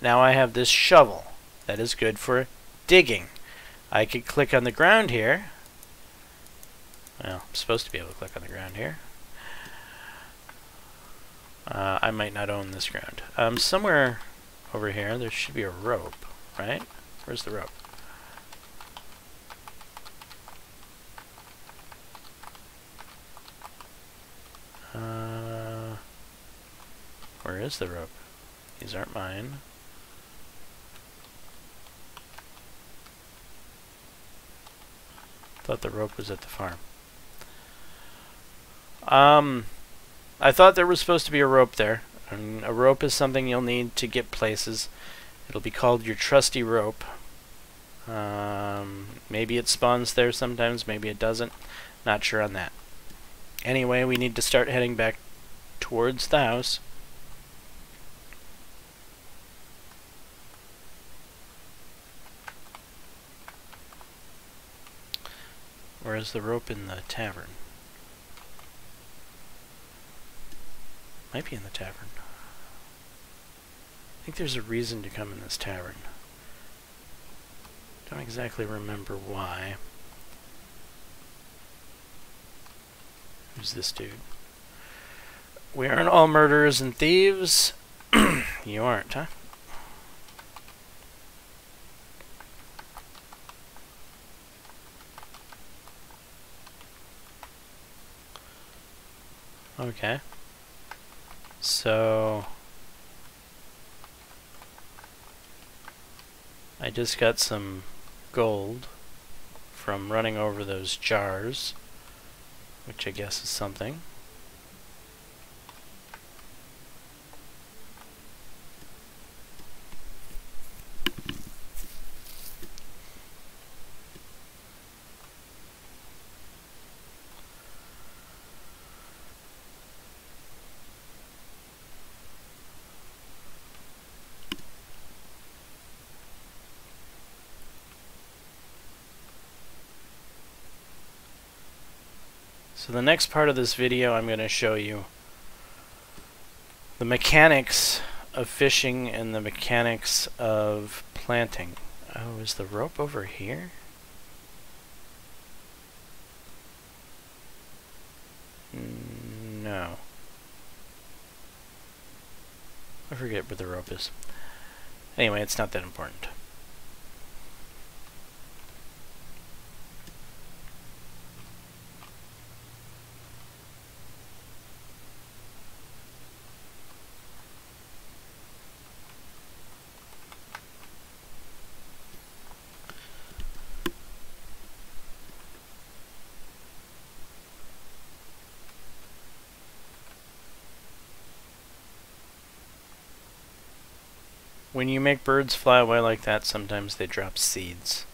Now I have this shovel that is good for digging. I could click on the ground here. Well, I'm supposed to be able to click on the ground here. Uh, I might not own this ground. Um, somewhere over here, there should be a rope, right? Where's the rope? Uh, where is the rope? These aren't mine. Thought the rope was at the farm. Um, I thought there was supposed to be a rope there. And a rope is something you'll need to get places. It'll be called your trusty rope. Um, maybe it spawns there sometimes, maybe it doesn't. Not sure on that. Anyway, we need to start heading back towards the house. Where's the rope in the tavern? Might be in the tavern. I think there's a reason to come in this tavern. Don't exactly remember why. Who's this dude? We aren't all murderers and thieves. you aren't, huh? Okay. So I just got some gold from running over those jars, which I guess is something. So the next part of this video I'm going to show you the mechanics of fishing and the mechanics of planting. Oh, is the rope over here? No. I forget where the rope is. Anyway, it's not that important. When you make birds fly away like that, sometimes they drop seeds.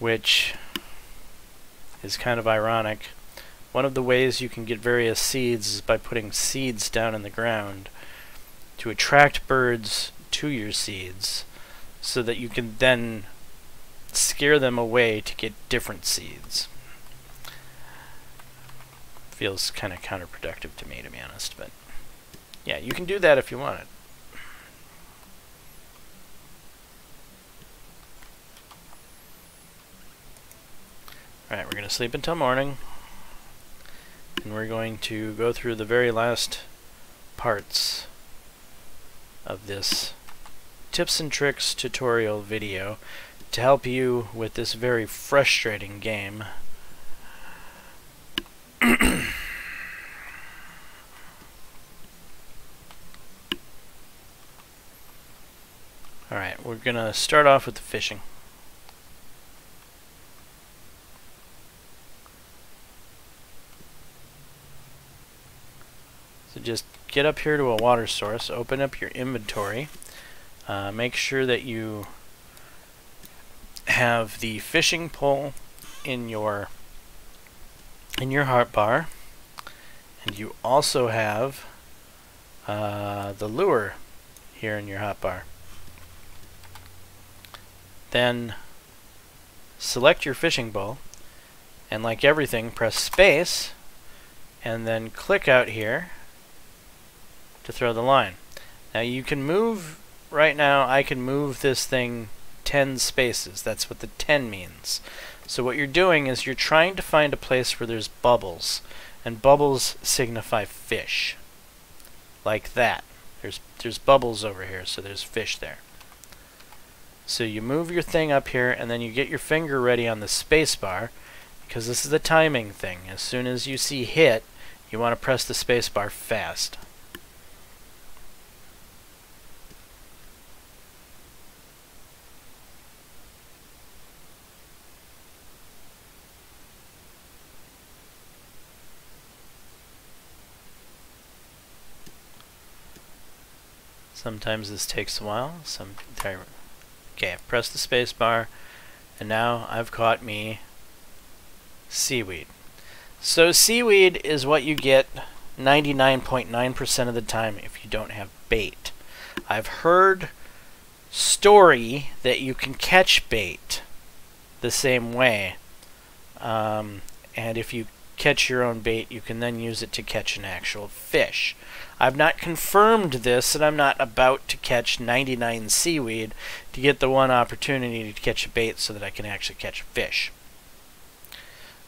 Which is kind of ironic. One of the ways you can get various seeds is by putting seeds down in the ground to attract birds to your seeds so that you can then scare them away to get different seeds. Feels kind of counterproductive to me, to be honest, but yeah, you can do that if you want it. Alright, we're going to sleep until morning. And we're going to go through the very last parts of this tips and tricks tutorial video to help you with this very frustrating game. Alright, we're going to start off with the fishing. Just get up here to a water source, open up your inventory, uh, make sure that you have the fishing pole in your in your hotbar, and you also have uh, the lure here in your hotbar. Then select your fishing bowl, and like everything, press space, and then click out here to throw the line. Now you can move, right now I can move this thing 10 spaces. That's what the 10 means. So what you're doing is you're trying to find a place where there's bubbles. And bubbles signify fish. Like that. There's, there's bubbles over here, so there's fish there. So you move your thing up here, and then you get your finger ready on the space bar, because this is a timing thing. As soon as you see hit, you want to press the space bar fast. Sometimes this takes a while. Some okay, press the space bar, and now I've caught me seaweed. So seaweed is what you get 99.9% of the time if you don't have bait. I've heard story that you can catch bait the same way. Um, and if you catch your own bait, you can then use it to catch an actual fish. I've not confirmed this, and I'm not about to catch 99 seaweed to get the one opportunity to catch a bait so that I can actually catch a fish.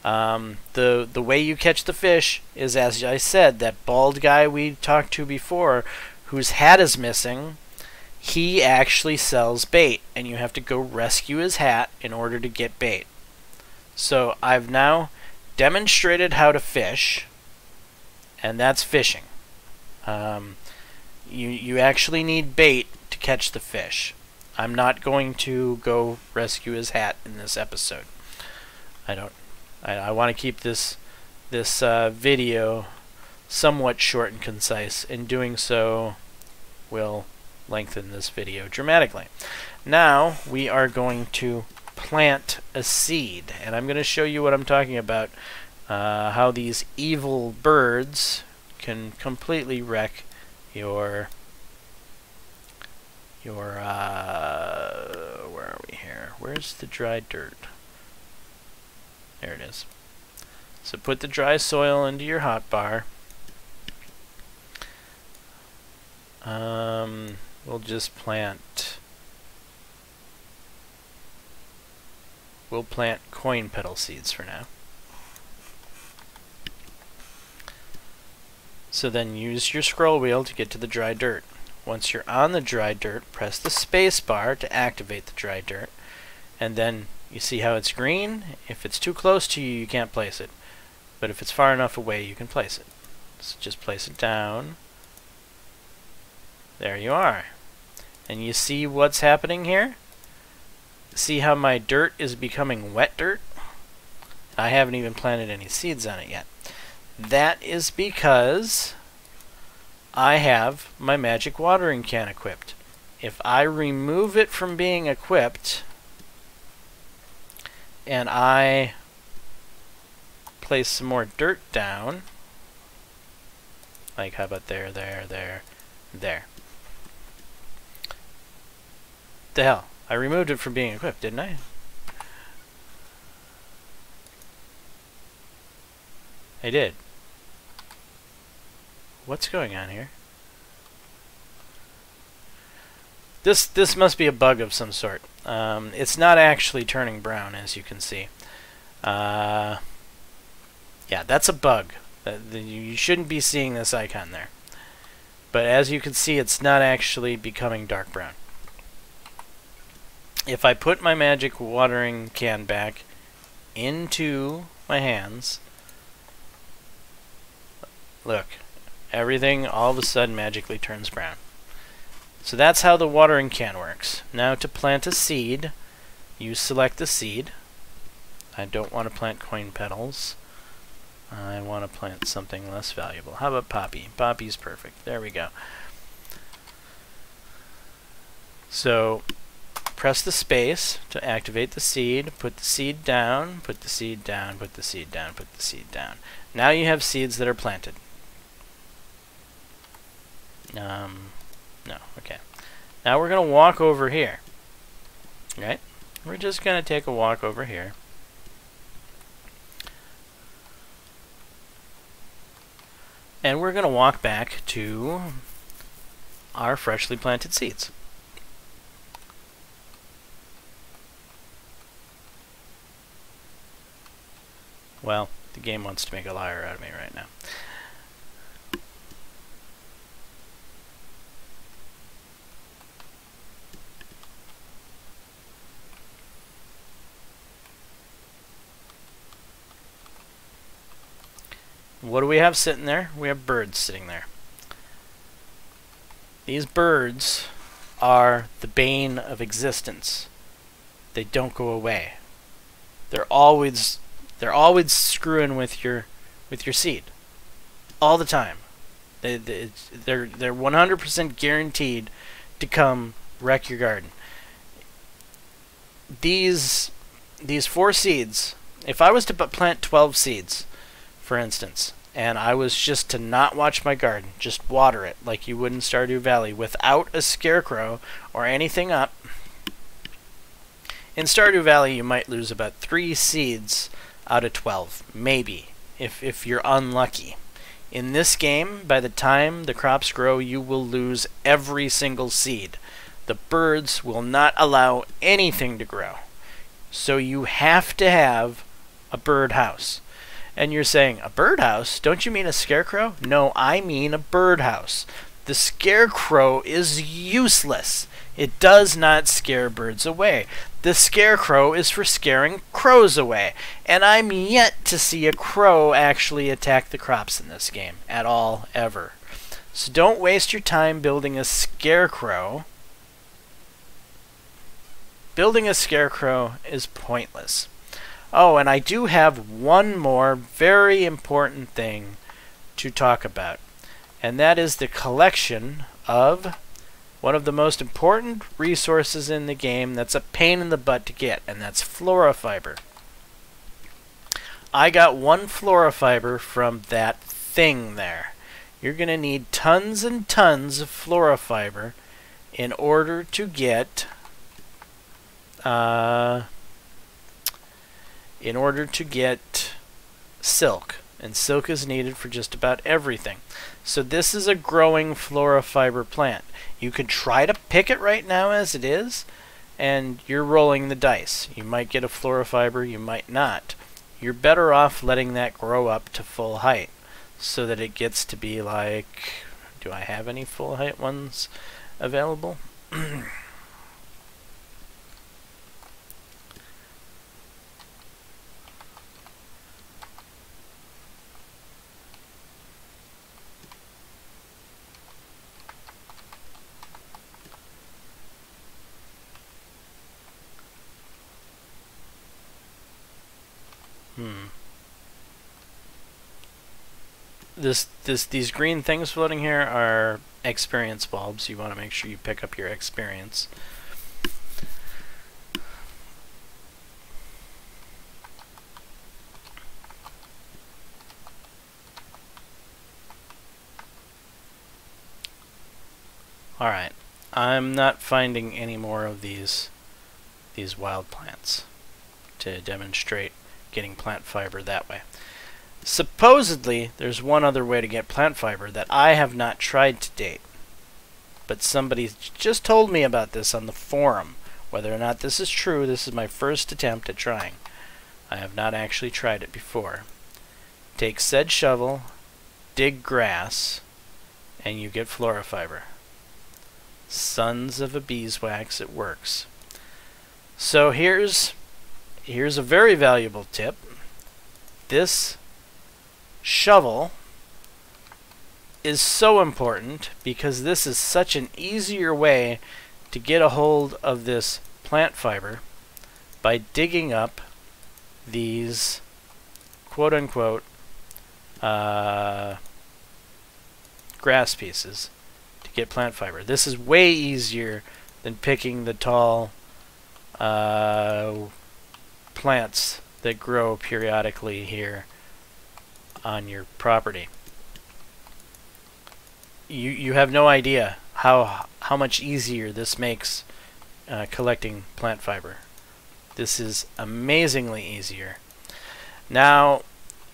Um, the the way you catch the fish is, as I said, that bald guy we talked to before, whose hat is missing. He actually sells bait, and you have to go rescue his hat in order to get bait. So I've now demonstrated how to fish, and that's fishing. Um, you you actually need bait to catch the fish. I'm not going to go rescue his hat in this episode. I don't. I, I want to keep this this uh, video somewhat short and concise. In doing so, will lengthen this video dramatically. Now we are going to plant a seed, and I'm going to show you what I'm talking about. Uh, how these evil birds can completely wreck your your uh, where are we here? Where's the dry dirt? There it is. So put the dry soil into your hotbar. Um, we'll just plant. We'll plant coin petal seeds for now. So then use your scroll wheel to get to the dry dirt. Once you're on the dry dirt, press the space bar to activate the dry dirt. And then you see how it's green? If it's too close to you, you can't place it. But if it's far enough away, you can place it. So just place it down. There you are. And you see what's happening here? See how my dirt is becoming wet dirt? I haven't even planted any seeds on it yet. That is because I have my magic watering can equipped. If I remove it from being equipped and I place some more dirt down, like how about there, there, there, there. The hell? I removed it from being equipped, didn't I? I did. What's going on here? This this must be a bug of some sort. Um, it's not actually turning brown, as you can see. Uh, yeah, that's a bug. Uh, you shouldn't be seeing this icon there. But as you can see, it's not actually becoming dark brown. If I put my magic watering can back into my hands, look, everything all of a sudden magically turns brown. So that's how the watering can works. Now to plant a seed, you select the seed. I don't want to plant coin petals. I want to plant something less valuable. How about poppy? Poppy's perfect. There we go. So press the space to activate the seed, put the seed down, put the seed down, put the seed down, put the seed down. Now you have seeds that are planted. Um, no, okay. Now we're going to walk over here. Right? We're just going to take a walk over here. And we're going to walk back to our freshly planted seeds. Well, the game wants to make a liar out of me right now. What do we have sitting there? We have birds sitting there. These birds are the bane of existence. They don't go away. They're always they're always screwing with your with your seed. All the time. They, they, they're they're 100% guaranteed to come wreck your garden. These these four seeds, if I was to plant 12 seeds, for instance, and I was just to not watch my garden, just water it like you would in Stardew Valley without a scarecrow or anything up. In Stardew Valley, you might lose about three seeds out of 12, maybe, if, if you're unlucky. In this game, by the time the crops grow, you will lose every single seed. The birds will not allow anything to grow. So you have to have a bird house. And you're saying, a birdhouse? Don't you mean a scarecrow? No, I mean a birdhouse. The scarecrow is useless. It does not scare birds away. The scarecrow is for scaring crows away. And I'm yet to see a crow actually attack the crops in this game. At all, ever. So don't waste your time building a scarecrow. Building a scarecrow is pointless. Oh, and I do have one more very important thing to talk about, and that is the collection of one of the most important resources in the game that's a pain in the butt to get, and that's flora fiber. I got one flora fiber from that thing there. You're going to need tons and tons of flora fiber in order to get uh, in order to get silk. And silk is needed for just about everything. So this is a growing flora fiber plant. You could try to pick it right now as it is, and you're rolling the dice. You might get a flora fiber, you might not. You're better off letting that grow up to full height. so that it gets to be like, do I have any full height ones available? This this these green things floating here are experience bulbs. You want to make sure you pick up your experience. Alright, I'm not finding any more of these these wild plants to demonstrate getting plant fiber that way. Supposedly, there's one other way to get plant fiber that I have not tried to date. But somebody just told me about this on the forum. Whether or not this is true, this is my first attempt at trying. I have not actually tried it before. Take said shovel, dig grass, and you get flora fiber. Sons of a beeswax, it works. So here's here's a very valuable tip. This shovel is so important because this is such an easier way to get a hold of this plant fiber by digging up these quote-unquote uh, grass pieces to get plant fiber. This is way easier than picking the tall uh, plants that grow periodically here on your property. You you have no idea how how much easier this makes uh, collecting plant fiber. This is amazingly easier. Now,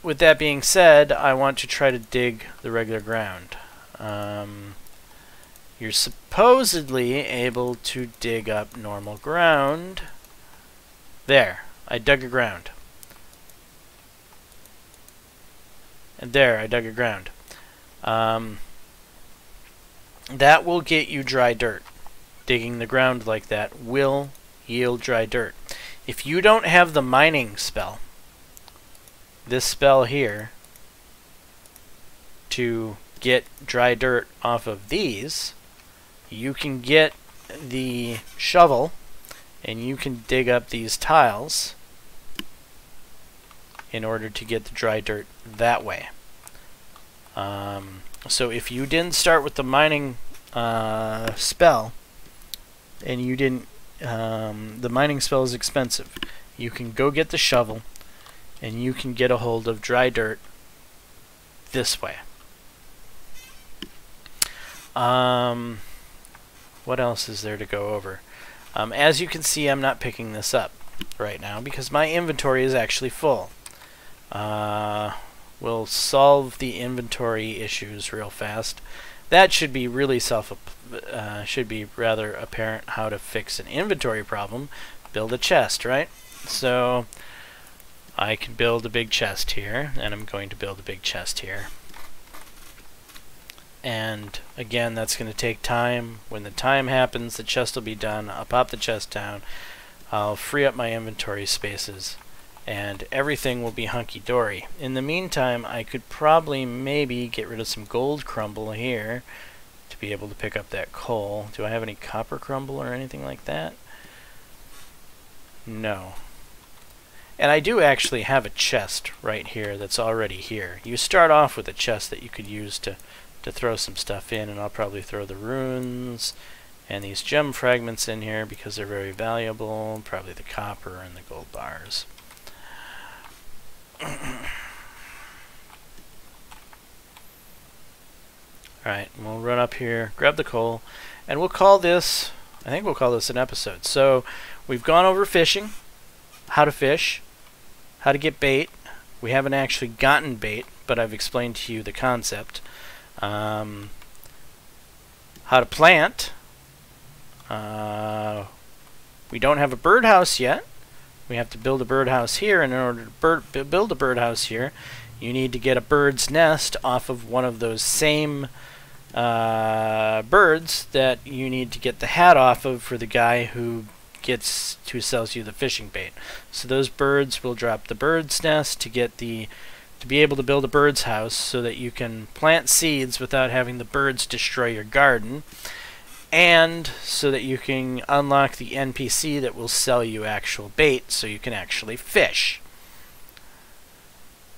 with that being said, I want to try to dig the regular ground. Um, you're supposedly able to dig up normal ground. There. I dug a ground. And there, I dug a ground. Um, that will get you dry dirt. Digging the ground like that will yield dry dirt. If you don't have the mining spell, this spell here, to get dry dirt off of these, you can get the shovel and you can dig up these tiles in order to get the dry dirt that way. Um, so if you didn't start with the mining uh, spell, and you didn't, um, the mining spell is expensive. You can go get the shovel, and you can get a hold of dry dirt this way. Um, what else is there to go over? Um, as you can see, I'm not picking this up right now because my inventory is actually full. Uh, we'll solve the inventory issues real fast. That should be really self, uh, should be rather apparent how to fix an inventory problem. Build a chest, right? So I can build a big chest here, and I'm going to build a big chest here. And again, that's going to take time. When the time happens, the chest will be done. I'll pop the chest down. I'll free up my inventory spaces and everything will be hunky-dory. In the meantime, I could probably maybe get rid of some gold crumble here to be able to pick up that coal. Do I have any copper crumble or anything like that? No. And I do actually have a chest right here that's already here. You start off with a chest that you could use to, to throw some stuff in, and I'll probably throw the runes and these gem fragments in here because they're very valuable, probably the copper and the gold bars. Alright, we'll run up here, grab the coal, and we'll call this, I think we'll call this an episode. So, we've gone over fishing, how to fish, how to get bait. We haven't actually gotten bait, but I've explained to you the concept. Um, how to plant. Uh, we don't have a birdhouse yet, we have to build a birdhouse here, and in order to build a birdhouse here, you need to get a bird's nest off of one of those same uh, birds that you need to get the hat off of for the guy who gets who sells you the fishing bait. So those birds will drop the bird's nest to get the to be able to build a bird's house so that you can plant seeds without having the birds destroy your garden and so that you can unlock the NPC that will sell you actual bait so you can actually fish.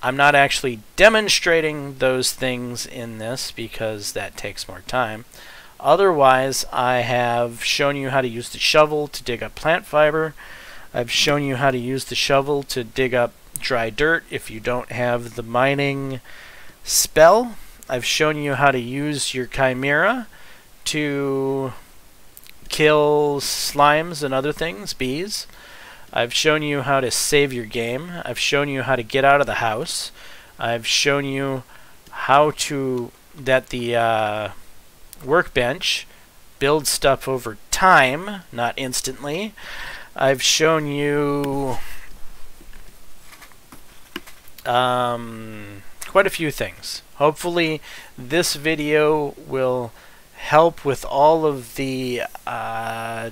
I'm not actually demonstrating those things in this because that takes more time. Otherwise, I have shown you how to use the shovel to dig up plant fiber. I've shown you how to use the shovel to dig up dry dirt if you don't have the mining spell. I've shown you how to use your chimera to kill slimes and other things, bees. I've shown you how to save your game. I've shown you how to get out of the house. I've shown you how to that the uh, workbench builds stuff over time, not instantly. I've shown you um, quite a few things. Hopefully this video will help with all of the uh,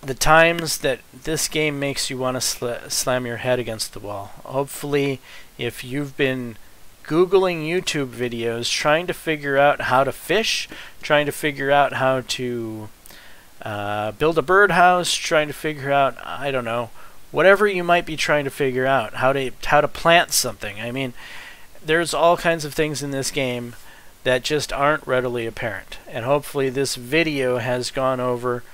the times that this game makes you want to sl slam your head against the wall. Hopefully, if you've been Googling YouTube videos trying to figure out how to fish, trying to figure out how to uh, build a birdhouse, trying to figure out, I don't know, whatever you might be trying to figure out, how to, how to plant something. I mean, there's all kinds of things in this game that just aren't readily apparent. And hopefully this video has gone over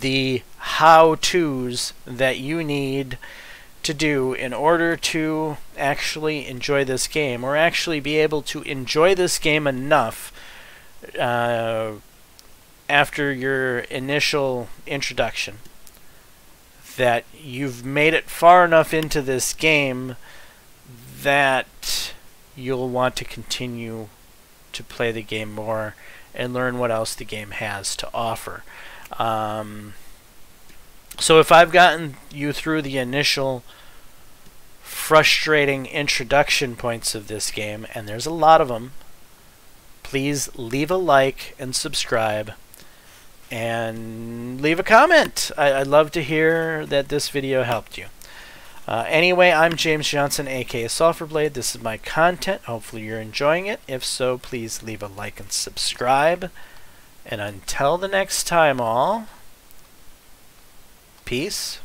the how-tos that you need to do in order to actually enjoy this game or actually be able to enjoy this game enough uh, after your initial introduction that you've made it far enough into this game that you'll want to continue to play the game more and learn what else the game has to offer. Um, so if I've gotten you through the initial frustrating introduction points of this game, and there's a lot of them, please leave a like and subscribe and leave a comment. I, would love to hear that this video helped you. Uh, anyway, I'm Jaames Johnson, aka Sulfurblade. This is my content. Hopefully you're enjoying it. If so, please leave a like and subscribe. And until the next time, all, peace.